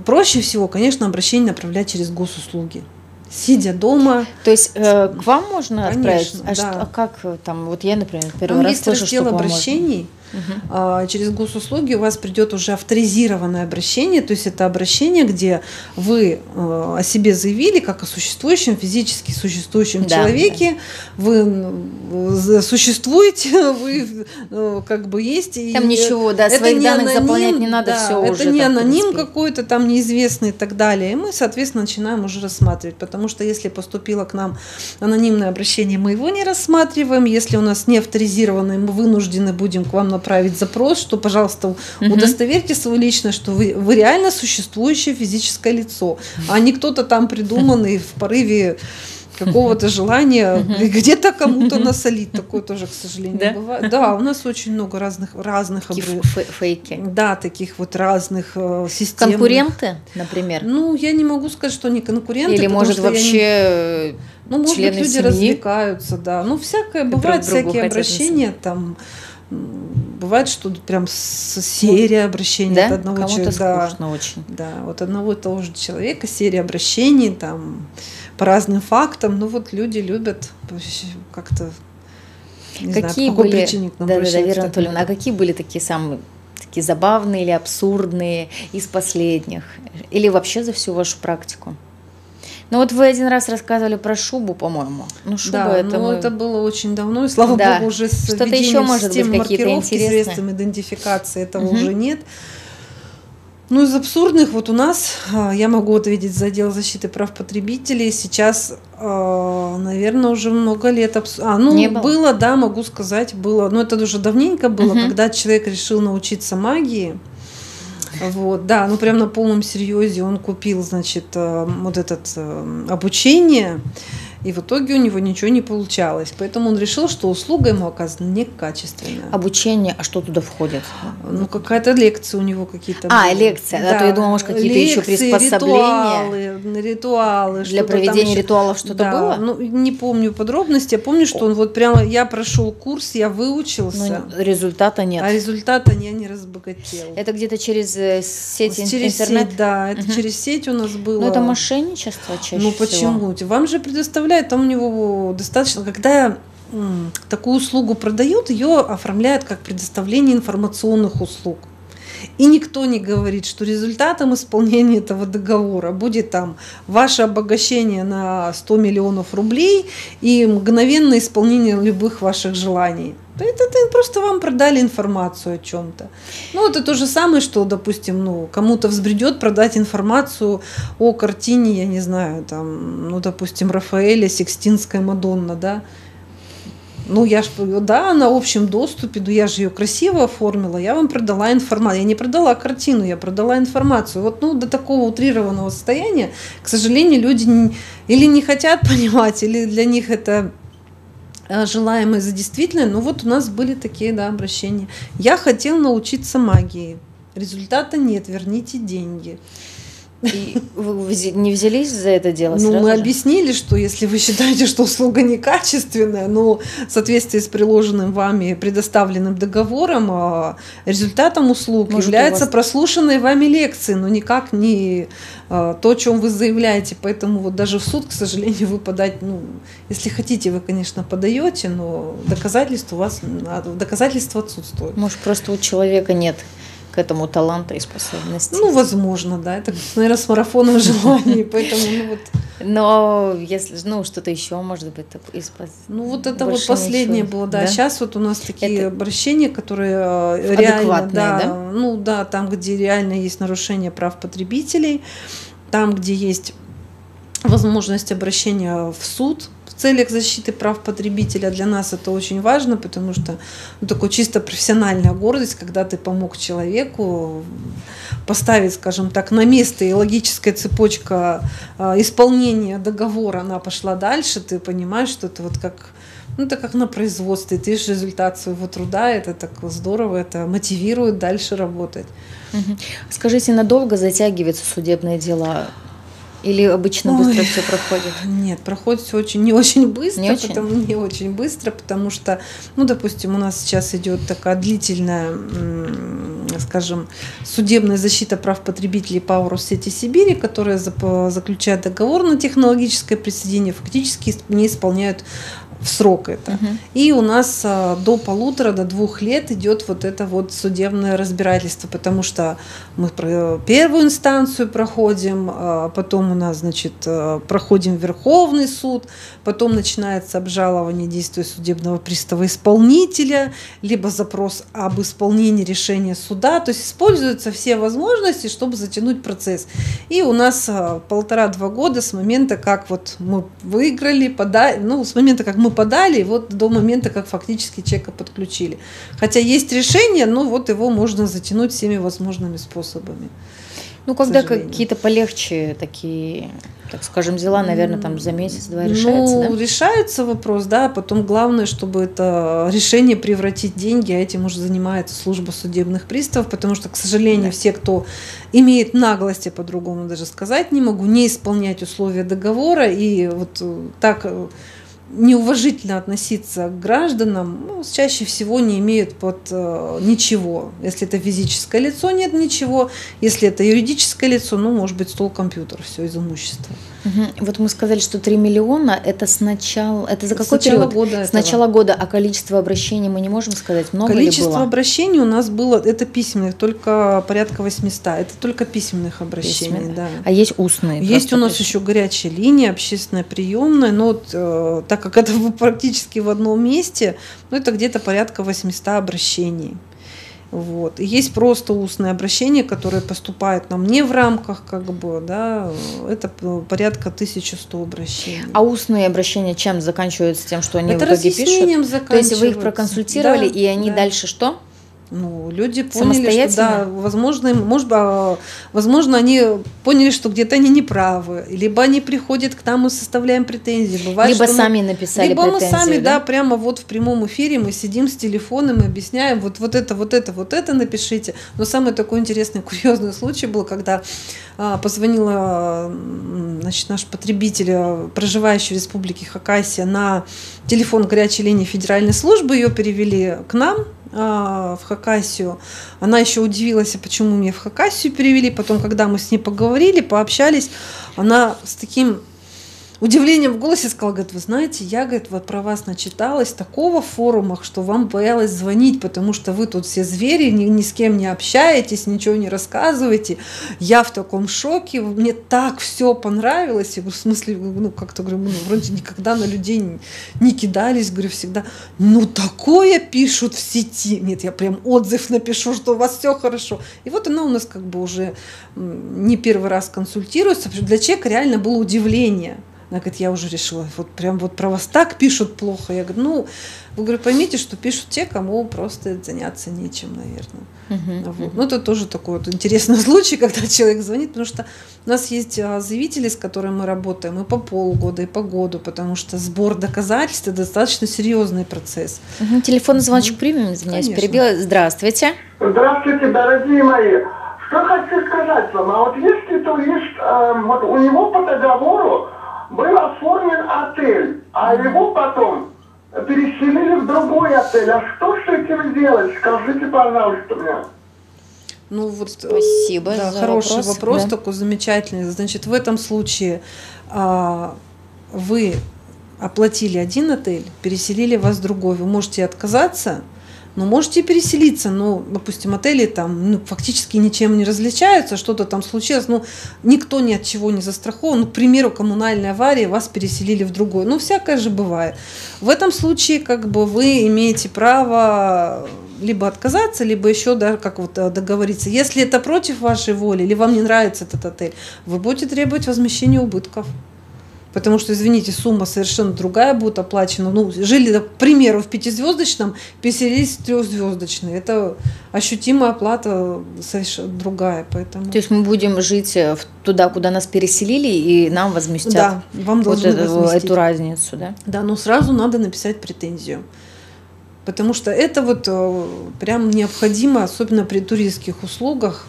проще всего, конечно, обращение направлять через госуслуги сидя дома. То есть э, к вам можно Конечно, отправить? А, да. что, а как там? Вот я, например, первый там раз есть слышу, раздел что обращений. Угу. Через госуслуги у вас придет уже авторизированное обращение, то есть это обращение, где вы э, о себе заявили как о существующем, физически существующем да, человеке, да. вы существуете, вы э, как бы есть. Там ничего, да, это своих данных аноним, заполнять не надо, да, все это уже. Это не аноним какой-то там неизвестный и так далее. И мы, соответственно, начинаем уже рассматривать, потому что если поступило к нам анонимное обращение, мы его не рассматриваем, если у нас не авторизированное, мы вынуждены будем к вам направить запрос, что, пожалуйста, угу. удостоверьте свою личность, что вы, вы реально существующее физическое лицо, а не кто-то там придуманный в порыве какого-то желания где-то кому-то насолить. Такое тоже, к сожалению, да? бывает. Да, у нас очень много разных разных обры... фейки. Да, таких вот разных э, систем. Конкуренты, например? Ну, я не могу сказать, что они конкуренты. Или, может, вообще не... Ну, может быть, люди семьи? развлекаются, да. Ну, всякое бывает, всякие обращения там бывает, что прям серия обращений да? от одного Кому-то человека. скучно да, очень. Да, вот одного и того же человека, серия обращений там по разным фактам. Ну вот люди любят как-то не какие знаю, по были, причине к нам да, да, да, Вера Анатольевна, а какие были такие самые такие забавные или абсурдные из последних? Или вообще за всю вашу практику? Ну вот вы один раз рассказывали про шубу, по-моему. Ну шуба да, это, ну, мы... это было очень давно, и слава да. богу уже с Что-то еще может быть интересные. средством идентификации этого угу. уже нет. Ну, из абсурдных, вот у нас, а, я могу ответить за отдел защиты прав потребителей, сейчас, а, наверное, уже много лет... Абс... А, ну, Не было. было, да, могу сказать, было, но это уже давненько было, угу. когда человек решил научиться магии, вот, да, ну прям на полном серьезе он купил, значит, э, вот этот э, обучение, и в итоге у него ничего не получалось. Поэтому он решил, что услуга ему оказана некачественная. Обучение, а что туда входит? Ну, какая-то лекция у него какие-то. А, были. лекция. Да. А то я думала, может, какие-то еще приспособления. Ритуалы, ритуалы. Для проведения еще... ритуалов что-то да, было? Ну, не помню подробности. Я помню, что он вот прямо, я прошел курс, я выучился. Но результата нет. А результата я не разбогател. Это где-то через э, сеть через интернет? Сеть, да, это угу. через сеть у нас было. Ну, это мошенничество чаще Ну, почему? Всего. Вам же предоставляют оформляет, там у него достаточно, когда такую услугу продают, ее оформляют как предоставление информационных услуг. И никто не говорит, что результатом исполнения этого договора будет там ваше обогащение на 100 миллионов рублей и мгновенное исполнение любых ваших желаний. Это, это просто вам продали информацию о чем-то. Ну, это то же самое, что, допустим, ну, кому-то взбредет продать информацию о картине, я не знаю, там, ну, допустим, Рафаэля, Сикстинская Мадонна, да. Ну, я же, да, на общем доступе, но я же ее красиво оформила, я вам продала информацию. Я не продала картину, я продала информацию. Вот, ну, до такого утрированного состояния, к сожалению, люди не, или не хотят понимать, или для них это Э, желаемое за действительное. Ну вот у нас были такие да, обращения. Я хотел научиться магии. Результата нет, верните деньги. И вы не взялись за это дело? Ну, мы же? объяснили, что если вы считаете, что услуга некачественная, но в соответствии с приложенным вами предоставленным договором, а, результатом услуг Может, является вас... прослушанные вами лекции, но никак не а, то, о чем вы заявляете. Поэтому вот даже в суд, к сожалению, вы подать, ну, если хотите, вы, конечно, подаете, но доказательств у вас, доказательства отсутствуют. Может, просто у человека нет к этому таланта и способности. Ну, возможно, да. Это, наверное, с марафоном желаний, поэтому, ну вот. Но если, ну, что-то еще, может быть, из Ну, вот это вот последнее ничего. было, да. да. Сейчас вот у нас такие это обращения, которые э, реально, да, да, ну, да, там, где реально есть нарушение прав потребителей, там, где есть возможность обращения в суд, целях защиты прав потребителя для нас это очень важно, потому что ну, такой чисто профессиональная гордость, когда ты помог человеку поставить, скажем так, на место и логическая цепочка э, исполнения договора, она пошла дальше, ты понимаешь, что это вот как ну, это как на производстве, ты видишь результат своего труда, это так здорово, это мотивирует дальше работать. Скажите, надолго затягиваются судебные дела? Или обычно Ой, быстро все проходит? Нет, проходит все очень не очень быстро, не очень? потому не очень быстро, потому что, ну, допустим, у нас сейчас идет такая длительная, скажем, судебная защита прав потребителей по Россети Сибири, которая заключает договор на технологическое присоединение, фактически не исполняют в срок это. Угу. И у нас а, до полутора, до двух лет идет вот это вот судебное разбирательство, потому что мы первую инстанцию проходим, а потом у нас, значит, а, проходим Верховный суд, потом начинается обжалование действия судебного пристава исполнителя, либо запрос об исполнении решения суда, то есть используются все возможности, чтобы затянуть процесс. И у нас а, полтора-два года с момента, как вот мы выиграли, подали, ну, с момента, как мы подали, вот до момента, как фактически человека подключили. Хотя есть решение, но вот его можно затянуть всеми возможными способами. Ну, когда какие-то полегче такие, так скажем, дела, наверное, там за месяц-два решается, ну, да? решается вопрос, да, потом главное, чтобы это решение превратить в деньги, а этим уже занимается служба судебных приставов, потому что, к сожалению, да. все, кто имеет наглость, я по-другому даже сказать не могу, не исполнять условия договора и вот так неуважительно относиться к гражданам, ну, чаще всего не имеют под э, ничего. Если это физическое лицо, нет ничего. Если это юридическое лицо, ну, может быть, стол, компьютер, все из имущества. Угу. Вот мы сказали, что 3 миллиона это с начала, это за какой с период? года? С начала года, а количество обращений мы не можем сказать, много Количество ли было? обращений у нас было, это письменных, только порядка 800, это только письменных обращений, Письменных. да. А есть устные? Есть у нас просто еще горячая линия, общественная приемная, но вот, э, так как это практически в одном месте, ну, это где-то порядка 800 обращений. Вот. И есть просто устное обращение, которое поступает нам не в рамках, как бы, да, это порядка 1100 обращений. А устные обращения чем заканчиваются? Тем, что они это в итоге пишут? разъяснением То есть вы их проконсультировали, Да, и они да. дальше что? Ну, люди поняли, что да, возможно, может, быть, а, возможно, они поняли, что где-то они неправы, либо они приходят к нам и составляем претензии. Бывает, Либо что мы- сами написали Либо мы сами, да? да? прямо вот в прямом эфире мы сидим с телефоном и объясняем, вот, вот это, вот это, вот это напишите. Но самый такой интересный, курьезный случай был, когда а, позвонила значит, наш потребитель, а, проживающий в республике Хакасия, на телефон горячей линии федеральной службы, ее перевели к нам, в Хакасию. Она еще удивилась, а почему меня в Хакасию перевели. Потом, когда мы с ней поговорили, пообщались, она с таким удивлением в голосе сказала, говорит, вы знаете, я, говорит, вот про вас начиталась такого в форумах, что вам боялась звонить, потому что вы тут все звери, ни, ни с кем не общаетесь, ничего не рассказываете. Я в таком шоке, мне так все понравилось. Я говорю, в смысле, ну, как-то говорю, ну, вроде никогда на людей не, не кидались, говорю, всегда, ну, такое пишут в сети. Нет, я прям отзыв напишу, что у вас все хорошо. И вот она у нас как бы уже не первый раз консультируется. Для человека реально было удивление. Она говорит, я уже решила, вот прям вот про вас так пишут плохо. Я говорю, ну, вы говорю, поймите, что пишут те, кому просто заняться нечем, наверное. Мгм, Вот. мгм. Ну, это тоже такой вот интересный случай, когда человек звонит, потому что у нас есть а, заявители, с которыми мы работаем и по полгода, и по году, потому что сбор доказательств – это достаточно серьезный процесс. Мгм, Телефонный звоночек примем, извиняюсь, Конечно. перебила. Здравствуйте. Здравствуйте, дорогие мои. Что хочу сказать вам, а вот если турист, э, вот у него по договору был оформлен отель, а его потом переселили в другой отель. А что с этим делать? Скажите, пожалуйста, мне. Ну вот, Спасибо да, за хороший вопрос, вопрос, да. такой замечательный. Значит, в этом случае а, вы оплатили один отель, переселили вас в другой. Вы можете отказаться, но можете переселиться. Ну, допустим, отели там ну, фактически ничем не различаются, что-то там случилось, ну, никто ни от чего не застрахован. Ну, к примеру, коммунальная авария, вас переселили в другой. Ну, всякое же бывает. В этом случае, как бы, вы имеете право либо отказаться, либо еще, да, как вот э, договориться. Если это против вашей воли, или вам не нравится этот отель, вы будете требовать возмещения убытков. Потому что, извините, сумма совершенно другая будет оплачена. Ну, жили, к примеру, в пятизвездочном, переселились в трехзвездочный. Это ощутимая оплата совершенно другая. Поэтому... То есть мы будем жить э, туда, куда нас переселили, и нам возместят да, вам вот эту, возместить. эту разницу, да? Да, но сразу надо написать претензию. Потому что это вот э, прям необходимо, особенно при туристских услугах.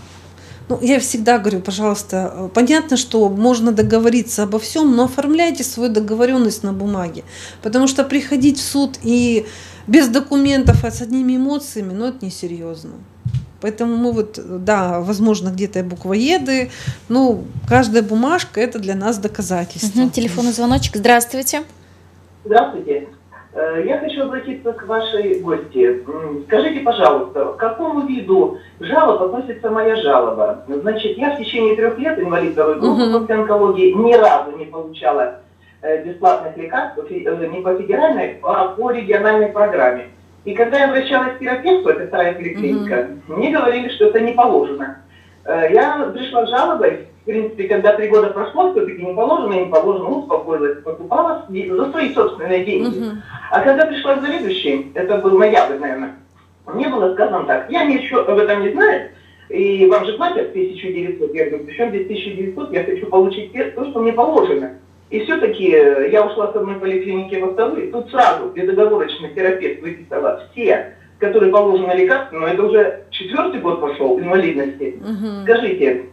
Ну, я всегда говорю, пожалуйста, э, понятно, что можно договориться обо всем, но оформляйте свою договоренность на бумаге. Потому что приходить в суд и без документов, а с одними эмоциями, ну, это несерьезно. Поэтому мы вот, да, возможно, где-то и буквоеды, ну, каждая бумажка – это для нас доказательство. Мгм, Телефонный звоночек. Здравствуйте. Здравствуйте. Э, Я хочу обратиться к вашей гости. Скажите, пожалуйста, к какому виду жалоб относится моя жалоба? Значит, я в течение трех лет инвалид второй группы Мгм. после онкологии ни разу не получала э, бесплатных лекарств э, не по федеральной, а по региональной программе. И когда я обращалась к терапевту, это вторая поликлиника, мне говорили, что это не положено. Я пришла с жалобой, принципе, когда три года прошло, все-таки не положено, не положено, успокоилась, покупала за свои собственные деньги. Мгм. А когда пришла к заведующей, это был ноябрь, наверное, мне было сказано так, я ничего об этом не знаю, и вам же платят 1900. Я говорю, причем здесь 1900, я хочу получить то, что мне положено. И все-таки э, я ушла с одной поликлиники во вторую, тут сразу безоговорочный терапевт выписала все, которые положены лекарства, но это уже четвертый год пошел инвалидности. Мгм. Скажите,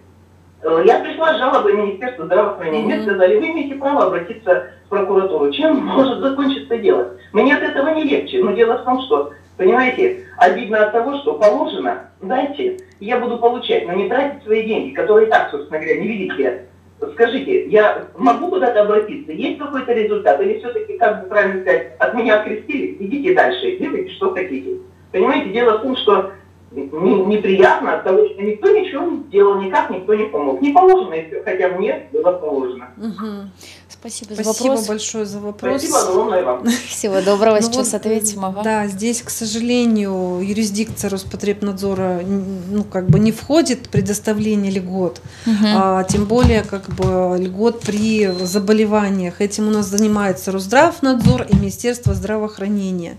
я пришла с жалобой в Министерство здравоохранения. Мне сказали, вы имеете право обратиться в прокуратуру. Чем может закончиться дело? Мне от этого не легче. Но дело в том, что, понимаете, обидно от того, что положено, дайте, я буду получать, но не тратить свои деньги, которые и так, собственно говоря, не видите. Скажите, я могу куда-то обратиться? Есть какой-то результат? Или все-таки, как бы правильно сказать, от меня открестили, идите дальше, делайте, что хотите. Понимаете, дело в том, что неприятно от того, что никто ничего не сделал, никак никто не помог. Не положено, если хотя мне было положено. Угу. Спасибо, Спасибо за вопрос. большое за вопрос. Спасибо огромное вам. Всего доброго, Ну сейчас вот, ответим. Ага. Да, здесь, к сожалению, юрисдикция Роспотребнадзора ну, как бы не входит в предоставление льгот, Мгм. а, тем более как бы льгот при заболеваниях. Этим у нас занимается Росздравнадзор и Министерство здравоохранения.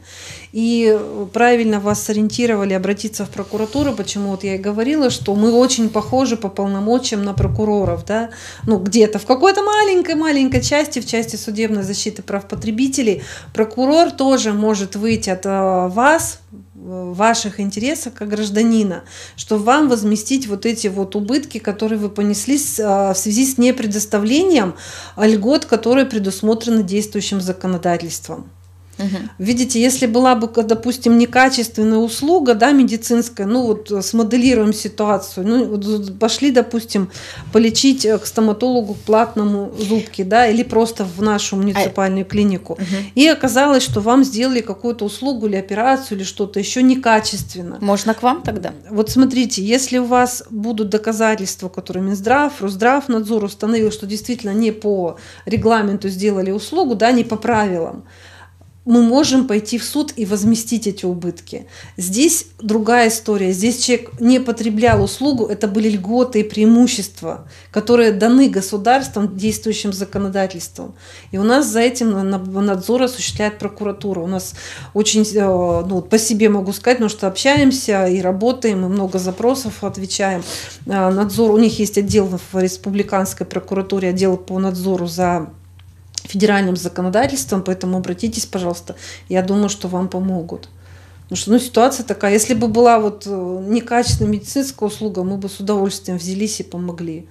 И правильно вас сориентировали обратиться в прокуратуру, почему вот я и говорила, что мы очень похожи по полномочиям на прокуроров, да, ну где-то в какой-то маленькой-маленькой части, в части судебной защиты прав потребителей, прокурор тоже может выйти от э, вас, э, ваших интересов как гражданина, чтобы вам возместить вот эти вот убытки, которые вы понесли э, в связи с непредоставлением льгот, которые предусмотрены действующим законодательством. Мгм. Видите, если была бы, допустим, некачественная услуга, да, медицинская, ну вот э, смоделируем ситуацию, ну вот пошли, допустим, полечить э, к стоматологу к платному зубки, да, или просто в нашу муниципальную клинику, Мгм. и оказалось, что вам сделали какую-то услугу или операцию или что-то еще некачественно. Можно к вам тогда? Вот смотрите, если у вас будут доказательства, которые Минздрав, Росздравнадзор установил, что действительно не по регламенту сделали услугу, да, не по правилам, мы можем пойти в суд и возместить эти убытки. Здесь другая история. Здесь человек не потреблял услугу, это были льготы и преимущества, которые даны государством действующим законодательством. И у нас за этим на- на- надзор осуществляет прокуратура. У нас очень, э, ну, по себе могу сказать, потому что общаемся и работаем, и много запросов отвечаем. Э, Надзор, у них есть отдел в республиканской прокуратуре, отдел по надзору за федеральным законодательством, поэтому обратитесь, пожалуйста. Я думаю, что вам помогут. Потому что ну, ситуация такая, если бы была вот э, некачественная медицинская услуга, мы бы с удовольствием взялись и помогли.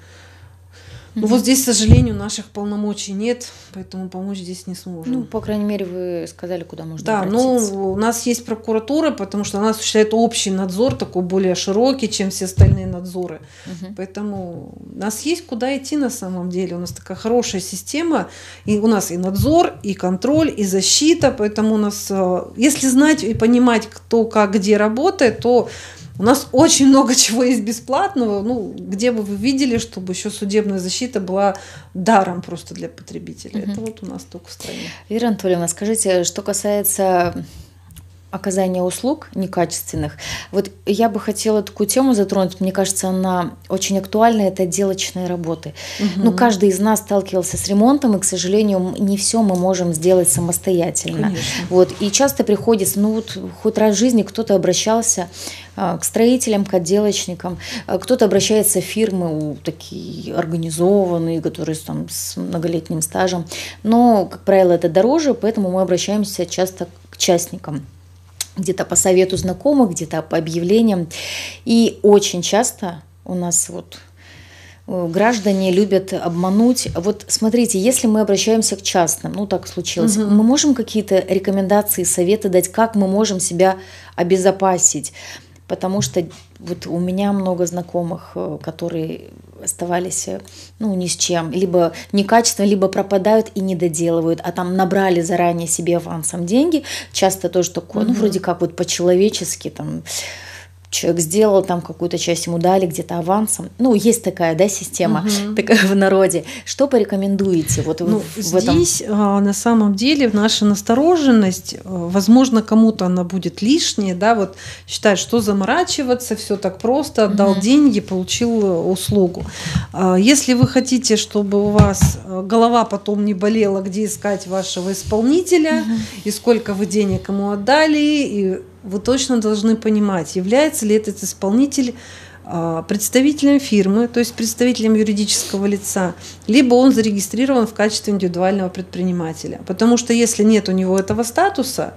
Ну вот здесь, к сожалению, наших полномочий нет, поэтому помочь здесь не сможем. Ну, по крайней мере, вы сказали, куда можно Да, обратиться. ну у нас есть прокуратура, потому что она осуществляет общий надзор, такой более широкий, чем все остальные надзоры. Мгм. Поэтому у нас есть куда идти на самом деле. У нас такая хорошая система. И у нас и надзор, и контроль, и защита. Поэтому у нас, э, если знать и понимать, кто как где работает, то у нас очень много чего есть бесплатного. Ну, где бы вы видели, чтобы еще судебная защита была даром просто для потребителя. Мгм. Это вот у нас только в стране. Вера Анатольевна, скажите, что касается оказания услуг некачественных, вот я бы хотела такую тему затронуть, мне кажется, она очень актуальна, это отделочные работы. Ну, Мгм. каждый из нас сталкивался с ремонтом, и, к сожалению, не все мы можем сделать самостоятельно. Конечно. Вот, и часто приходится, ну вот хоть раз в жизни кто-то обращался а, к строителям, к отделочникам, а, кто-то обращается в фирмы такие организованные, которые там, с многолетним стажем, но, как правило, это дороже, поэтому мы обращаемся часто к частникам где-то по совету знакомых, где-то по объявлениям. И очень часто у нас вот э, граждане любят обмануть. Вот смотрите, если мы обращаемся к частным, ну так случилось, Мгм. мы можем какие-то рекомендации, советы дать, как мы можем себя обезопасить? Потому что вот у меня много знакомых, э, которые оставались э, ну, ни с чем, либо некачественно, либо пропадают и не доделывают, а там набрали заранее себе авансом деньги, часто тоже такое, ну, вроде как вот по-человечески, там, человек сделал, там какую-то часть ему дали где-то авансом. Ну, есть такая, да, система Мгм. такая в народе. Что порекомендуете вот Ну, в, в этом? здесь а, на самом деле наша настороженность, а, возможно, кому-то она будет лишняя, да, вот считать, что заморачиваться, все так просто, отдал Мгм. деньги, получил э, услугу. А, Если вы хотите, чтобы у вас э, голова потом не болела, где искать вашего исполнителя, и сколько вы денег ему отдали, и вы точно должны понимать, является ли этот исполнитель а, представителем фирмы, то есть представителем юридического лица, либо он зарегистрирован в качестве индивидуального предпринимателя. Потому что если нет у него этого статуса,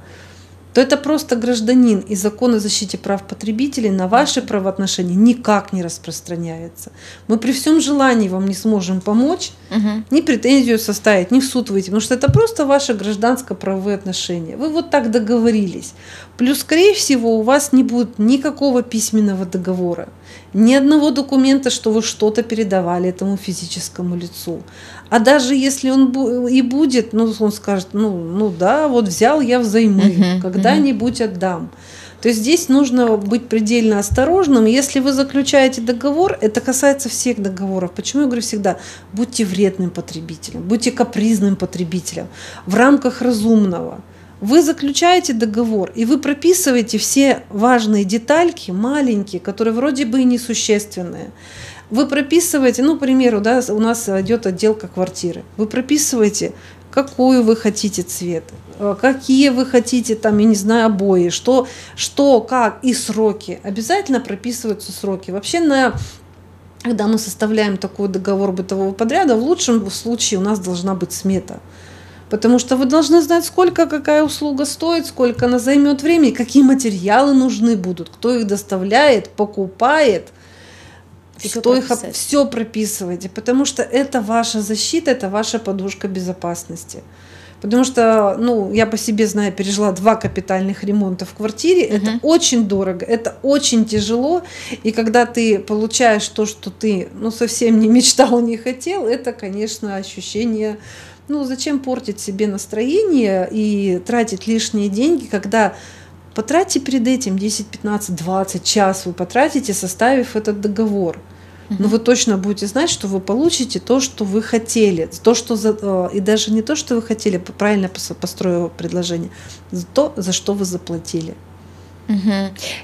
то это просто гражданин, и закон о защите прав потребителей на ваши правоотношения никак не распространяется. Мы при всем желании вам не сможем помочь, угу. ни претензию составить, ни в суд выйти, потому что это просто ваши гражданско-правовые отношения. Вы вот так договорились. Плюс, скорее всего, у вас не будет никакого письменного договора, ни одного документа, что вы что-то передавали этому физическому лицу. А даже если он и будет, ну, он скажет, ну, ну да, вот взял я взаймы, uh-huh, когда-нибудь uh-huh. отдам. То есть здесь нужно быть предельно осторожным. Если вы заключаете договор, это касается всех договоров. Почему я говорю всегда, будьте вредным потребителем, будьте капризным потребителем в рамках разумного. Вы заключаете договор, и вы прописываете все важные детальки, маленькие, которые вроде бы и несущественные. Вы прописываете, ну, к примеру, да, у нас идет отделка квартиры. Вы прописываете, какую вы хотите цвет, э, какие вы хотите, там, я не знаю, обои, что, что, как и сроки. Обязательно прописываются сроки. Вообще на когда мы составляем такой договор бытового подряда, в лучшем случае у нас должна быть смета. Потому что вы должны знать, сколько какая услуга стоит, сколько она займет времени, какие материалы нужны будут, кто их доставляет, покупает – все что их все прописывайте, потому что это ваша защита, это ваша подушка безопасности. Потому что, ну, я по себе знаю, пережила два капитальных ремонта в квартире. Uh-huh. Это очень дорого, это очень тяжело. И когда ты получаешь то, что ты, ну, совсем не мечтал, не хотел, это, конечно, ощущение. Ну, зачем портить себе настроение и тратить лишние деньги, когда потратьте перед этим 10, 15, 20 час, вы потратите, составив этот договор. Но вы точно будете знать, что вы получите то, что вы хотели, то, что за, э, и даже не то, что вы хотели, правильно построю предложение, то, за что вы заплатили. Угу.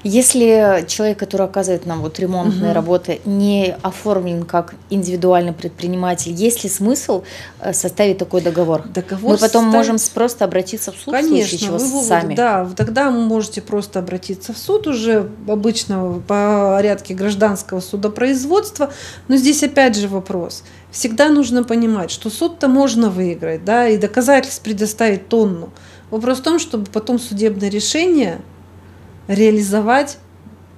Если человек, который оказывает нам вот ремонтные угу. работы, не оформлен как индивидуальный предприниматель, есть ли смысл э, составить такой договор? Договор Мы потом составить... можем просто обратиться в суд Конечно, в чего вы, сами. Да, тогда вы можете просто обратиться в суд уже обычно по порядке гражданского судопроизводства. Но здесь опять же вопрос. Всегда нужно понимать, что суд-то можно выиграть, да, и доказательств предоставить тонну. Вопрос в том, чтобы потом судебное решение реализовать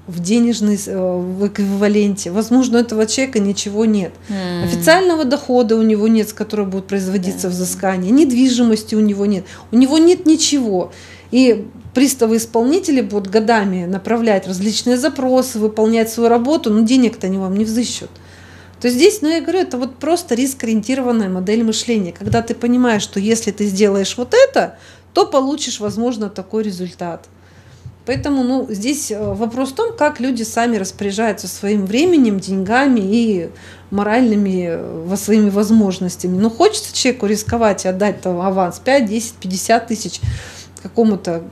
в денежной э, в эквиваленте. Возможно, у этого человека ничего нет. Mm. Официального дохода у него нет, с которого будет производиться yeah. взыскание. Недвижимости у него нет. У него нет ничего. И приставы-исполнители будут годами направлять различные запросы, выполнять свою работу, но денег-то они вам не взыщут. То есть здесь, ну я говорю, это вот просто риск-ориентированная модель мышления, когда ты понимаешь, что если ты сделаешь вот это, то получишь, возможно, такой результат. Поэтому ну, здесь э, вопрос в том, как люди сами распоряжаются своим временем, деньгами и моральными э, своими возможностями. Ну, хочется человеку рисковать и отдать там аванс 5, 10, 50 тысяч какому-то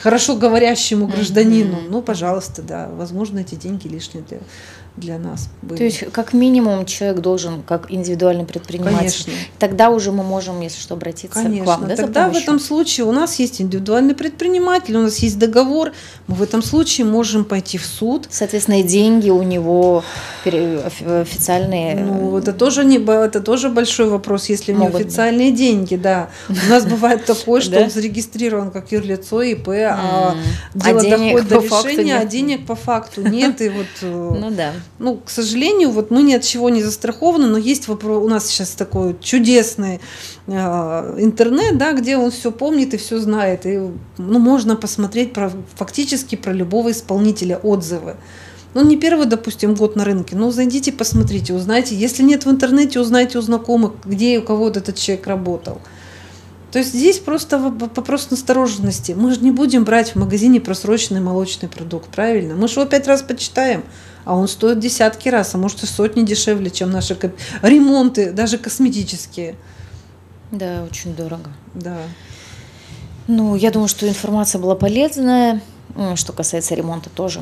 хорошо говорящему гражданину. Mm-hmm. Ну, пожалуйста, да, возможно, эти деньги лишние для для нас были. То есть, как минимум, человек должен, как индивидуальный предприниматель, Конечно. тогда уже мы можем, если что, обратиться Конечно. к вам. Да, тогда в этом случае у нас есть индивидуальный предприниматель, у нас есть договор, мы в этом случае можем пойти в суд. Соответственно, и деньги у него официальные. Ну, это тоже, не, это тоже большой вопрос, если у него официальные быть. деньги, да. У нас бывает такое, что он зарегистрирован как юрлицо, ИП, а дело доходит до решения, а денег по факту нет. И вот, э, ну да ну, к сожалению, вот мы ни от чего не застрахованы, но есть вопрос, у нас сейчас такой чудесный э, интернет, да, где он все помнит и все знает, и ну, можно посмотреть про, фактически про любого исполнителя отзывы. Ну, не первый, допустим, год на рынке, но зайдите, посмотрите, узнайте. Если нет в интернете, узнайте у знакомых, где и у кого этот человек работал. То есть здесь просто вопрос настороженности. Мы же не будем брать в магазине просроченный молочный продукт, правильно? Мы же его пять раз почитаем а он стоит десятки раз, а может и сотни дешевле, чем наши ремонты, даже косметические. Да, очень дорого. Да. Ну, я думаю, что информация была полезная, что касается ремонта тоже.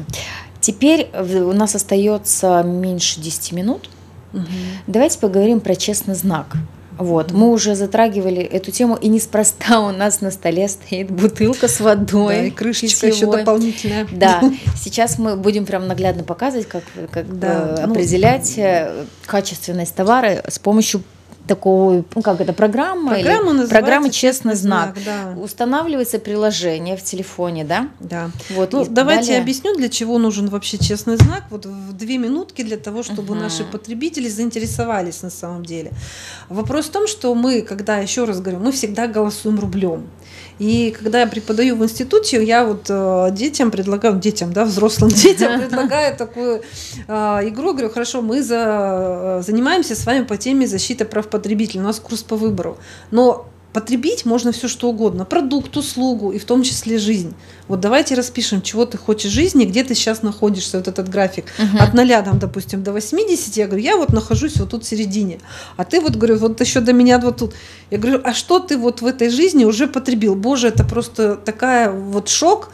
Теперь у нас остается меньше 10 минут. Угу. Давайте поговорим про честный знак. Вот, мы уже затрагивали эту тему, и неспроста у нас на столе стоит бутылка с водой. Да, и крышечка еще дополнительная. Да, сейчас мы будем прям наглядно показывать, как, как да, ну, определять ну, качественность товара с помощью такого, ну как это, программа? Программа или, программа «Честный знак». знак», да. Устанавливается приложение в телефоне, да? Да. Вот, Ну, давайте далее- я объясню, для чего нужен вообще честный знак. Вот в две минутки для того, чтобы Мгм. наши потребители заинтересовались на самом деле. Вопрос в том, что мы, когда, еще раз говорю, мы всегда голосуем рублем. И когда я преподаю в институте, я вот э, детям предлагаю, детям, да, взрослым детям предлагаю такую э, игру, говорю, хорошо, мы за, э, занимаемся с вами по теме защиты прав потребителей, у нас курс по выбору, но потребить можно все что угодно, продукт, услугу и в том числе жизнь. Вот давайте распишем, чего ты хочешь в жизни, где ты сейчас находишься, вот этот график. Мгм. От 0, там, допустим, до 80, я говорю, я вот нахожусь вот тут в середине. А ты вот, говорю, вот еще до меня вот тут. Я говорю, а что ты вот в этой жизни уже потребил? Боже, это просто такая вот шок.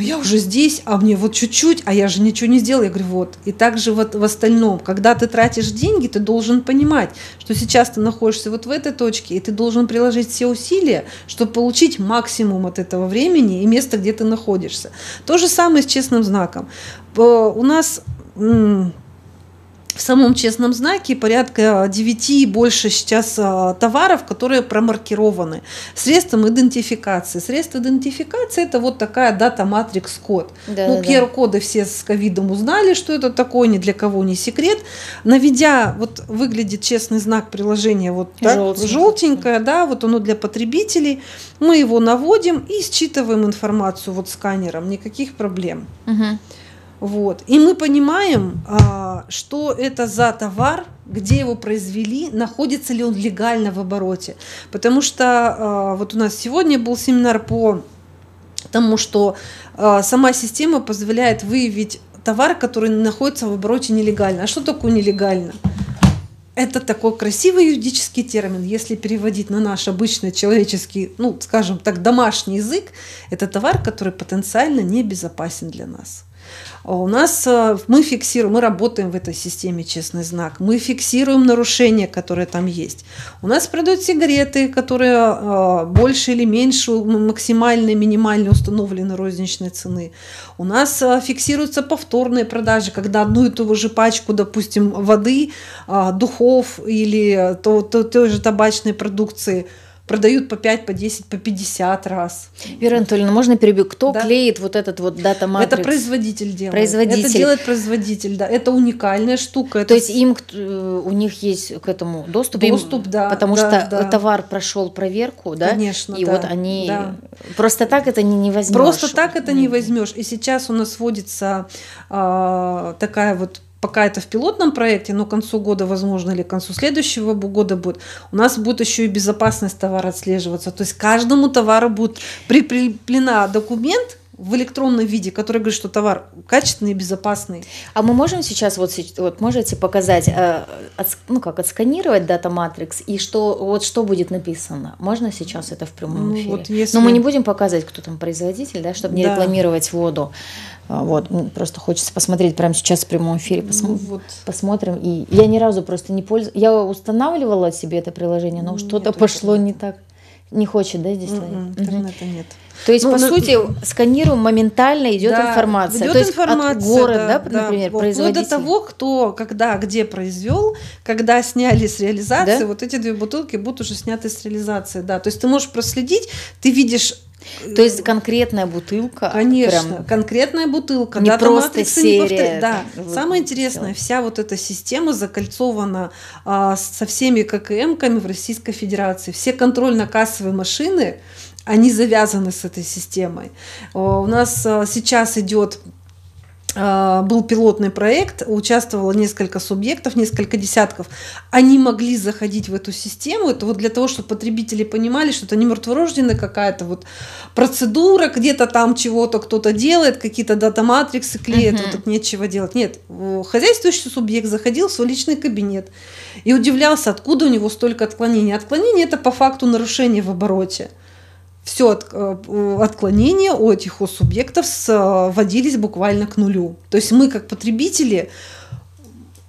А я уже здесь, а мне вот чуть-чуть, а я же ничего не сделал. Я говорю, вот. И также вот в остальном, когда ты тратишь деньги, ты должен понимать, что сейчас ты находишься вот в этой точке, и ты должен приложить все усилия, чтобы получить максимум от этого времени и места, где ты находишься. То же самое с честным знаком. По- У нас в самом честном знаке порядка 9 и больше сейчас а, товаров, которые промаркированы средством идентификации. Средство идентификации это вот такая дата матрикс код. Да, ну, да, да. QR-коды все с ковидом узнали, что это такое, ни для кого не секрет. Наведя, вот выглядит честный знак приложения вот так, Желтенько. желтенькое, да, вот оно для потребителей. Мы его наводим и считываем информацию вот сканером, никаких проблем. Мгм. Вот. И мы понимаем, а, что это за товар, где его произвели, находится ли он легально в обороте. Потому что а, вот у нас сегодня был семинар по тому, что а, сама система позволяет выявить товар, который находится в обороте нелегально. А что такое нелегально? Это такой красивый юридический термин. Если переводить на наш обычный человеческий, ну, скажем так, домашний язык, это товар, который потенциально небезопасен для нас. А У нас э, мы фиксируем, мы работаем в этой системе честный знак, мы фиксируем нарушения, которые там есть. У нас продают сигареты, которые э, больше или меньше максимальной, минимальной установленной розничной цены. У нас э, фиксируются повторные продажи, когда одну и ту же пачку, допустим, воды, духов или то, то- той же табачной продукции продают по 5, по 10, по 50 раз. Вера Анатольевна, можно перебью? Кто Да. клеит вот этот вот дата матрикс? Это производитель делает. Производитель. Это делает производитель, да. Это уникальная штука. То Это есть им, э, у них есть к этому доступ? им- Доступ, да, Потому да, что да. товар прошел проверку, да? Конечно, И да, вот они... да. Просто так это не, не возьмешь. Просто так это не возьмешь. И сейчас у нас вводится а, такая вот пока это в пилотном проекте, но к концу года, возможно, или к концу следующего года будет, у нас будет еще и безопасность товара отслеживаться. То есть каждому товару будет прикреплена документ в электронном виде, который говорит, что товар качественный и безопасный. А мы можем сейчас, вот, вот можете показать, э, отс- ну как, отсканировать дата матрикс, и что, вот что будет написано? Можно сейчас это в прямом Ну, эфире? вот если- Но мы не будем показывать, кто там производитель, да, чтобы не Да. рекламировать воду. А, Вот, просто хочется посмотреть прямо сейчас в прямом эфире. Посмо- Ну, вот. Посмотрим. И я ни разу просто не пользуюсь. Я устанавливала себе это приложение, но что-то пошло не так. Не хочет, да, здесь М-м, ловить? Мгм. Интернета нет. То есть, Ну, по на- сути, сканируем, моментально идет Да, информация. идет То есть информация, от город, да, да, например, да. производитель. Вплоть до того, кто, когда, где произвел, когда сняли с реализации, Да? вот эти две бутылки будут уже сняты с реализации. Да. То есть ты можешь проследить, ты видишь То есть конкретная бутылка. Конечно, прям конкретная бутылка, Не дата просто матрикса не серия, повтор- Да, вот, самое интересное, вся вот эта система закольцована а, со всеми ККМками в Российской Федерации. Все контрольно-кассовые машины, они завязаны с этой системой. О, У нас а, сейчас идет а, был пилотный проект, участвовало несколько субъектов, несколько десятков. Они могли заходить в эту систему. Это вот для того, чтобы потребители понимали, что это не мертворожденная какая-то вот процедура, где-то там чего-то кто-то делает, какие-то дата-матриксы клеят, Мгм. вот так нечего делать. Нет, хозяйствующий субъект заходил в свой личный кабинет и удивлялся, откуда у него столько отклонений. Отклонение это по факту нарушение в обороте все от, э, отклонения у этих у субъектов сводились буквально к нулю. То есть мы как потребители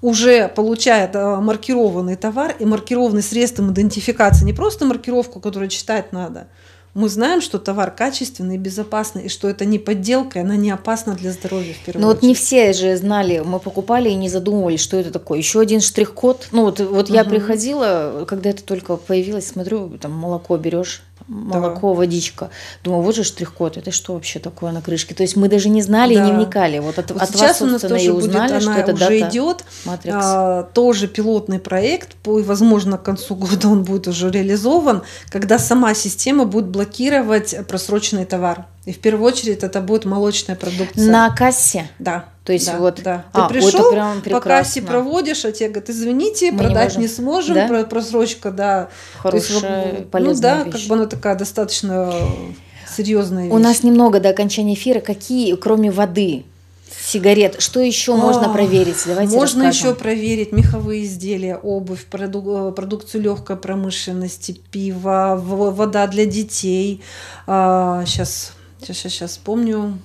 уже получая да, маркированный товар и маркированный средством идентификации, не просто маркировку, которую читать надо, мы знаем, что товар качественный и безопасный, и что это не подделка, и она не опасна для здоровья в первую вот очередь. не все же знали, мы покупали и не задумывались, что это такое. Еще один штрих-код. Ну вот, вот я приходила, когда это только появилось, смотрю, там молоко берешь, молоко, водичка. Думаю, вот же штрих-код, это что вообще такое на крышке? То есть мы даже не знали и не Да. вникали. Вот от, Вот от сейчас вас, у нас тоже и будет, узнали, что она это уже дата идет, Матрикс. а, тоже пилотный проект, по, и, возможно, к концу года он будет уже реализован, когда сама система будет блокировать просроченный товар. И в первую очередь это будет молочная продукция. На кассе. Да. То есть да, вот- да. А, Ты это пришел, прям по кассе проводишь, а тебе говорят, извините, Мы не продать можем. не, сможем, Да? про- просрочка, да. То есть, Хорошая, полезная Ну да, вещь. как бы она такая достаточно серьезная вещь. У нас немного до окончания эфира. Какие, кроме воды, сигарет, что еще можно А, проверить? Давайте Можно расскажем. еще проверить меховые изделия, обувь, проду- э, продукцию легкой промышленности, пиво, вода для детей. сейчас, сейчас, сейчас, вспомню.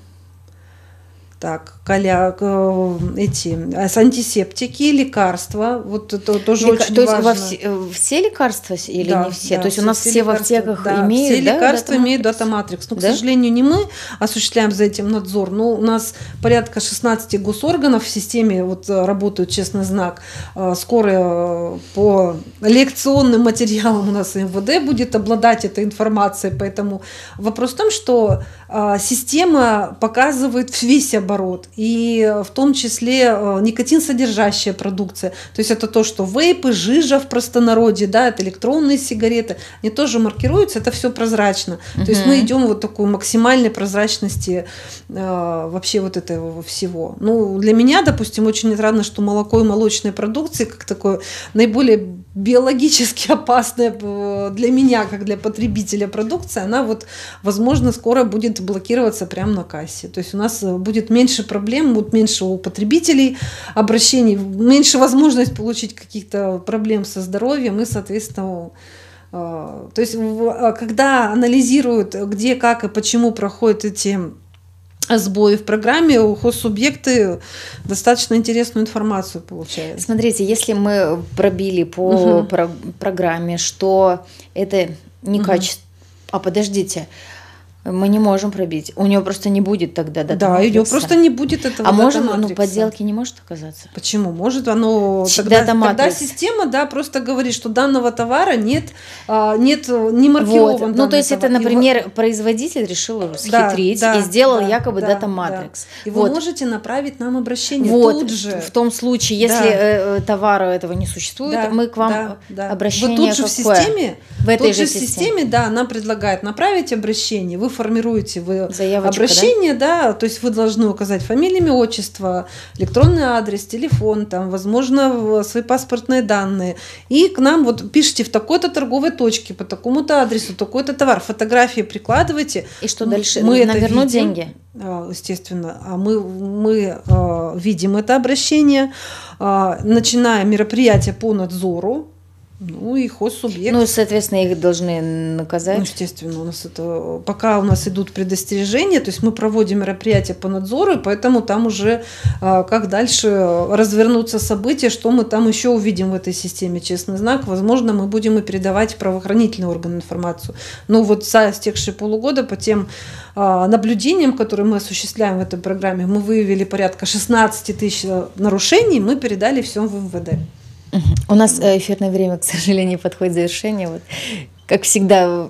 Так, коля, э, эти э, антисептики, лекарства, вот это тоже Лека- очень То есть важно. во все, э, все лекарства или Да, не все? да, То есть у нас все, в аптеках да, имеют, все да, лекарства Data имеют Matrix. Но, к Да? сожалению, не мы осуществляем за этим надзор, но у нас порядка 16 госорганов в системе вот работают, честный знак. Скоро по лекционным материалам у нас МВД будет обладать этой информацией, поэтому вопрос в том, что система показывает весь оборот, и в том числе э, никотин содержащая продукция. То есть это то, что вейпы, жижа в простонародье, да, это электронные сигареты, они тоже маркируются, это все прозрачно. То есть мы идем вот такой максимальной прозрачности э, вообще вот этого всего. Ну, для меня, допустим, очень отрадно, что молоко и молочные продукции, как такое наиболее биологически опасная э, для меня, как для потребителя продукция, она вот, возможно, скоро будет блокироваться прямо на кассе. То есть у нас э, будет меньше проблем, будет меньше у потребителей обращений, меньше возможность получить каких-то проблем со здоровьем и, соответственно, э, то есть когда анализируют, где, как и почему проходят эти сбои в программе, субъекты достаточно интересную информацию получают. Смотрите, если мы пробили по Мгм. про- программе, что это не Мгм. качество... А подождите, мы не можем пробить. У него просто не будет тогда Data Да, у него просто не будет этого А может, ну, дата-матрикса. подделки не может оказаться? Почему? Может, оно тогда, дата-матрикс. тогда система, да, просто говорит, что данного товара нет, а, нет, не маркирован. Вот. Ну, то есть это, товар. Его- например, производитель решил Да, схитрить да, и сделал да, якобы да, Data да. Matrix. И вы Вот. можете направить нам обращение Вот, тут же. в том случае, если Да. э, э, товара этого не существует, Да, мы к вам да, да. обращение Вот тут же в какое? системе, В этой тут же же в системе, да, нам предлагает направить обращение, вы формируете вы Заявочка, обращение, да? то есть вы должны указать фамилию, имя, отчество, электронный адрес, телефон, там, возможно, свои паспортные данные. И к нам вот пишите в такой-то торговой точке, по такому-то адресу, такой-то товар, фотографии прикладывайте. И что дальше? Мы это Навернуть видим. деньги? А, естественно, а мы, мы а, видим это обращение, а, начинаем мероприятие по надзору, ну и хозсубъект. Ну, соответственно, их должны наказать. Ну, естественно, у нас это пока у нас идут предостережения, то есть мы проводим мероприятия по надзору, и поэтому там уже а, как дальше развернутся события, что мы там еще увидим в этой системе честный знак. Возможно, мы будем и передавать в правоохранительные органы информацию. Но вот за истекшие полугода по тем а, наблюдениям, которые мы осуществляем в этой программе, мы выявили порядка 16 тысяч нарушений, мы передали все в МВД. У нас э, эфирное время, к сожалению, подходит к завершению. Вот, как всегда,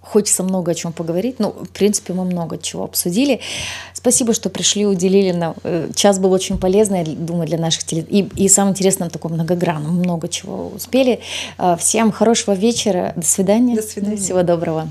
хочется много о чем поговорить. Ну, в принципе, мы много чего обсудили. Спасибо, что пришли, уделили нам. э, Час был очень полезный, думаю, для наших теле... И, и самое интересное, такой многогранным. Много чего успели. Э, Всем хорошего вечера. До свидания. До свидания. Всего доброго.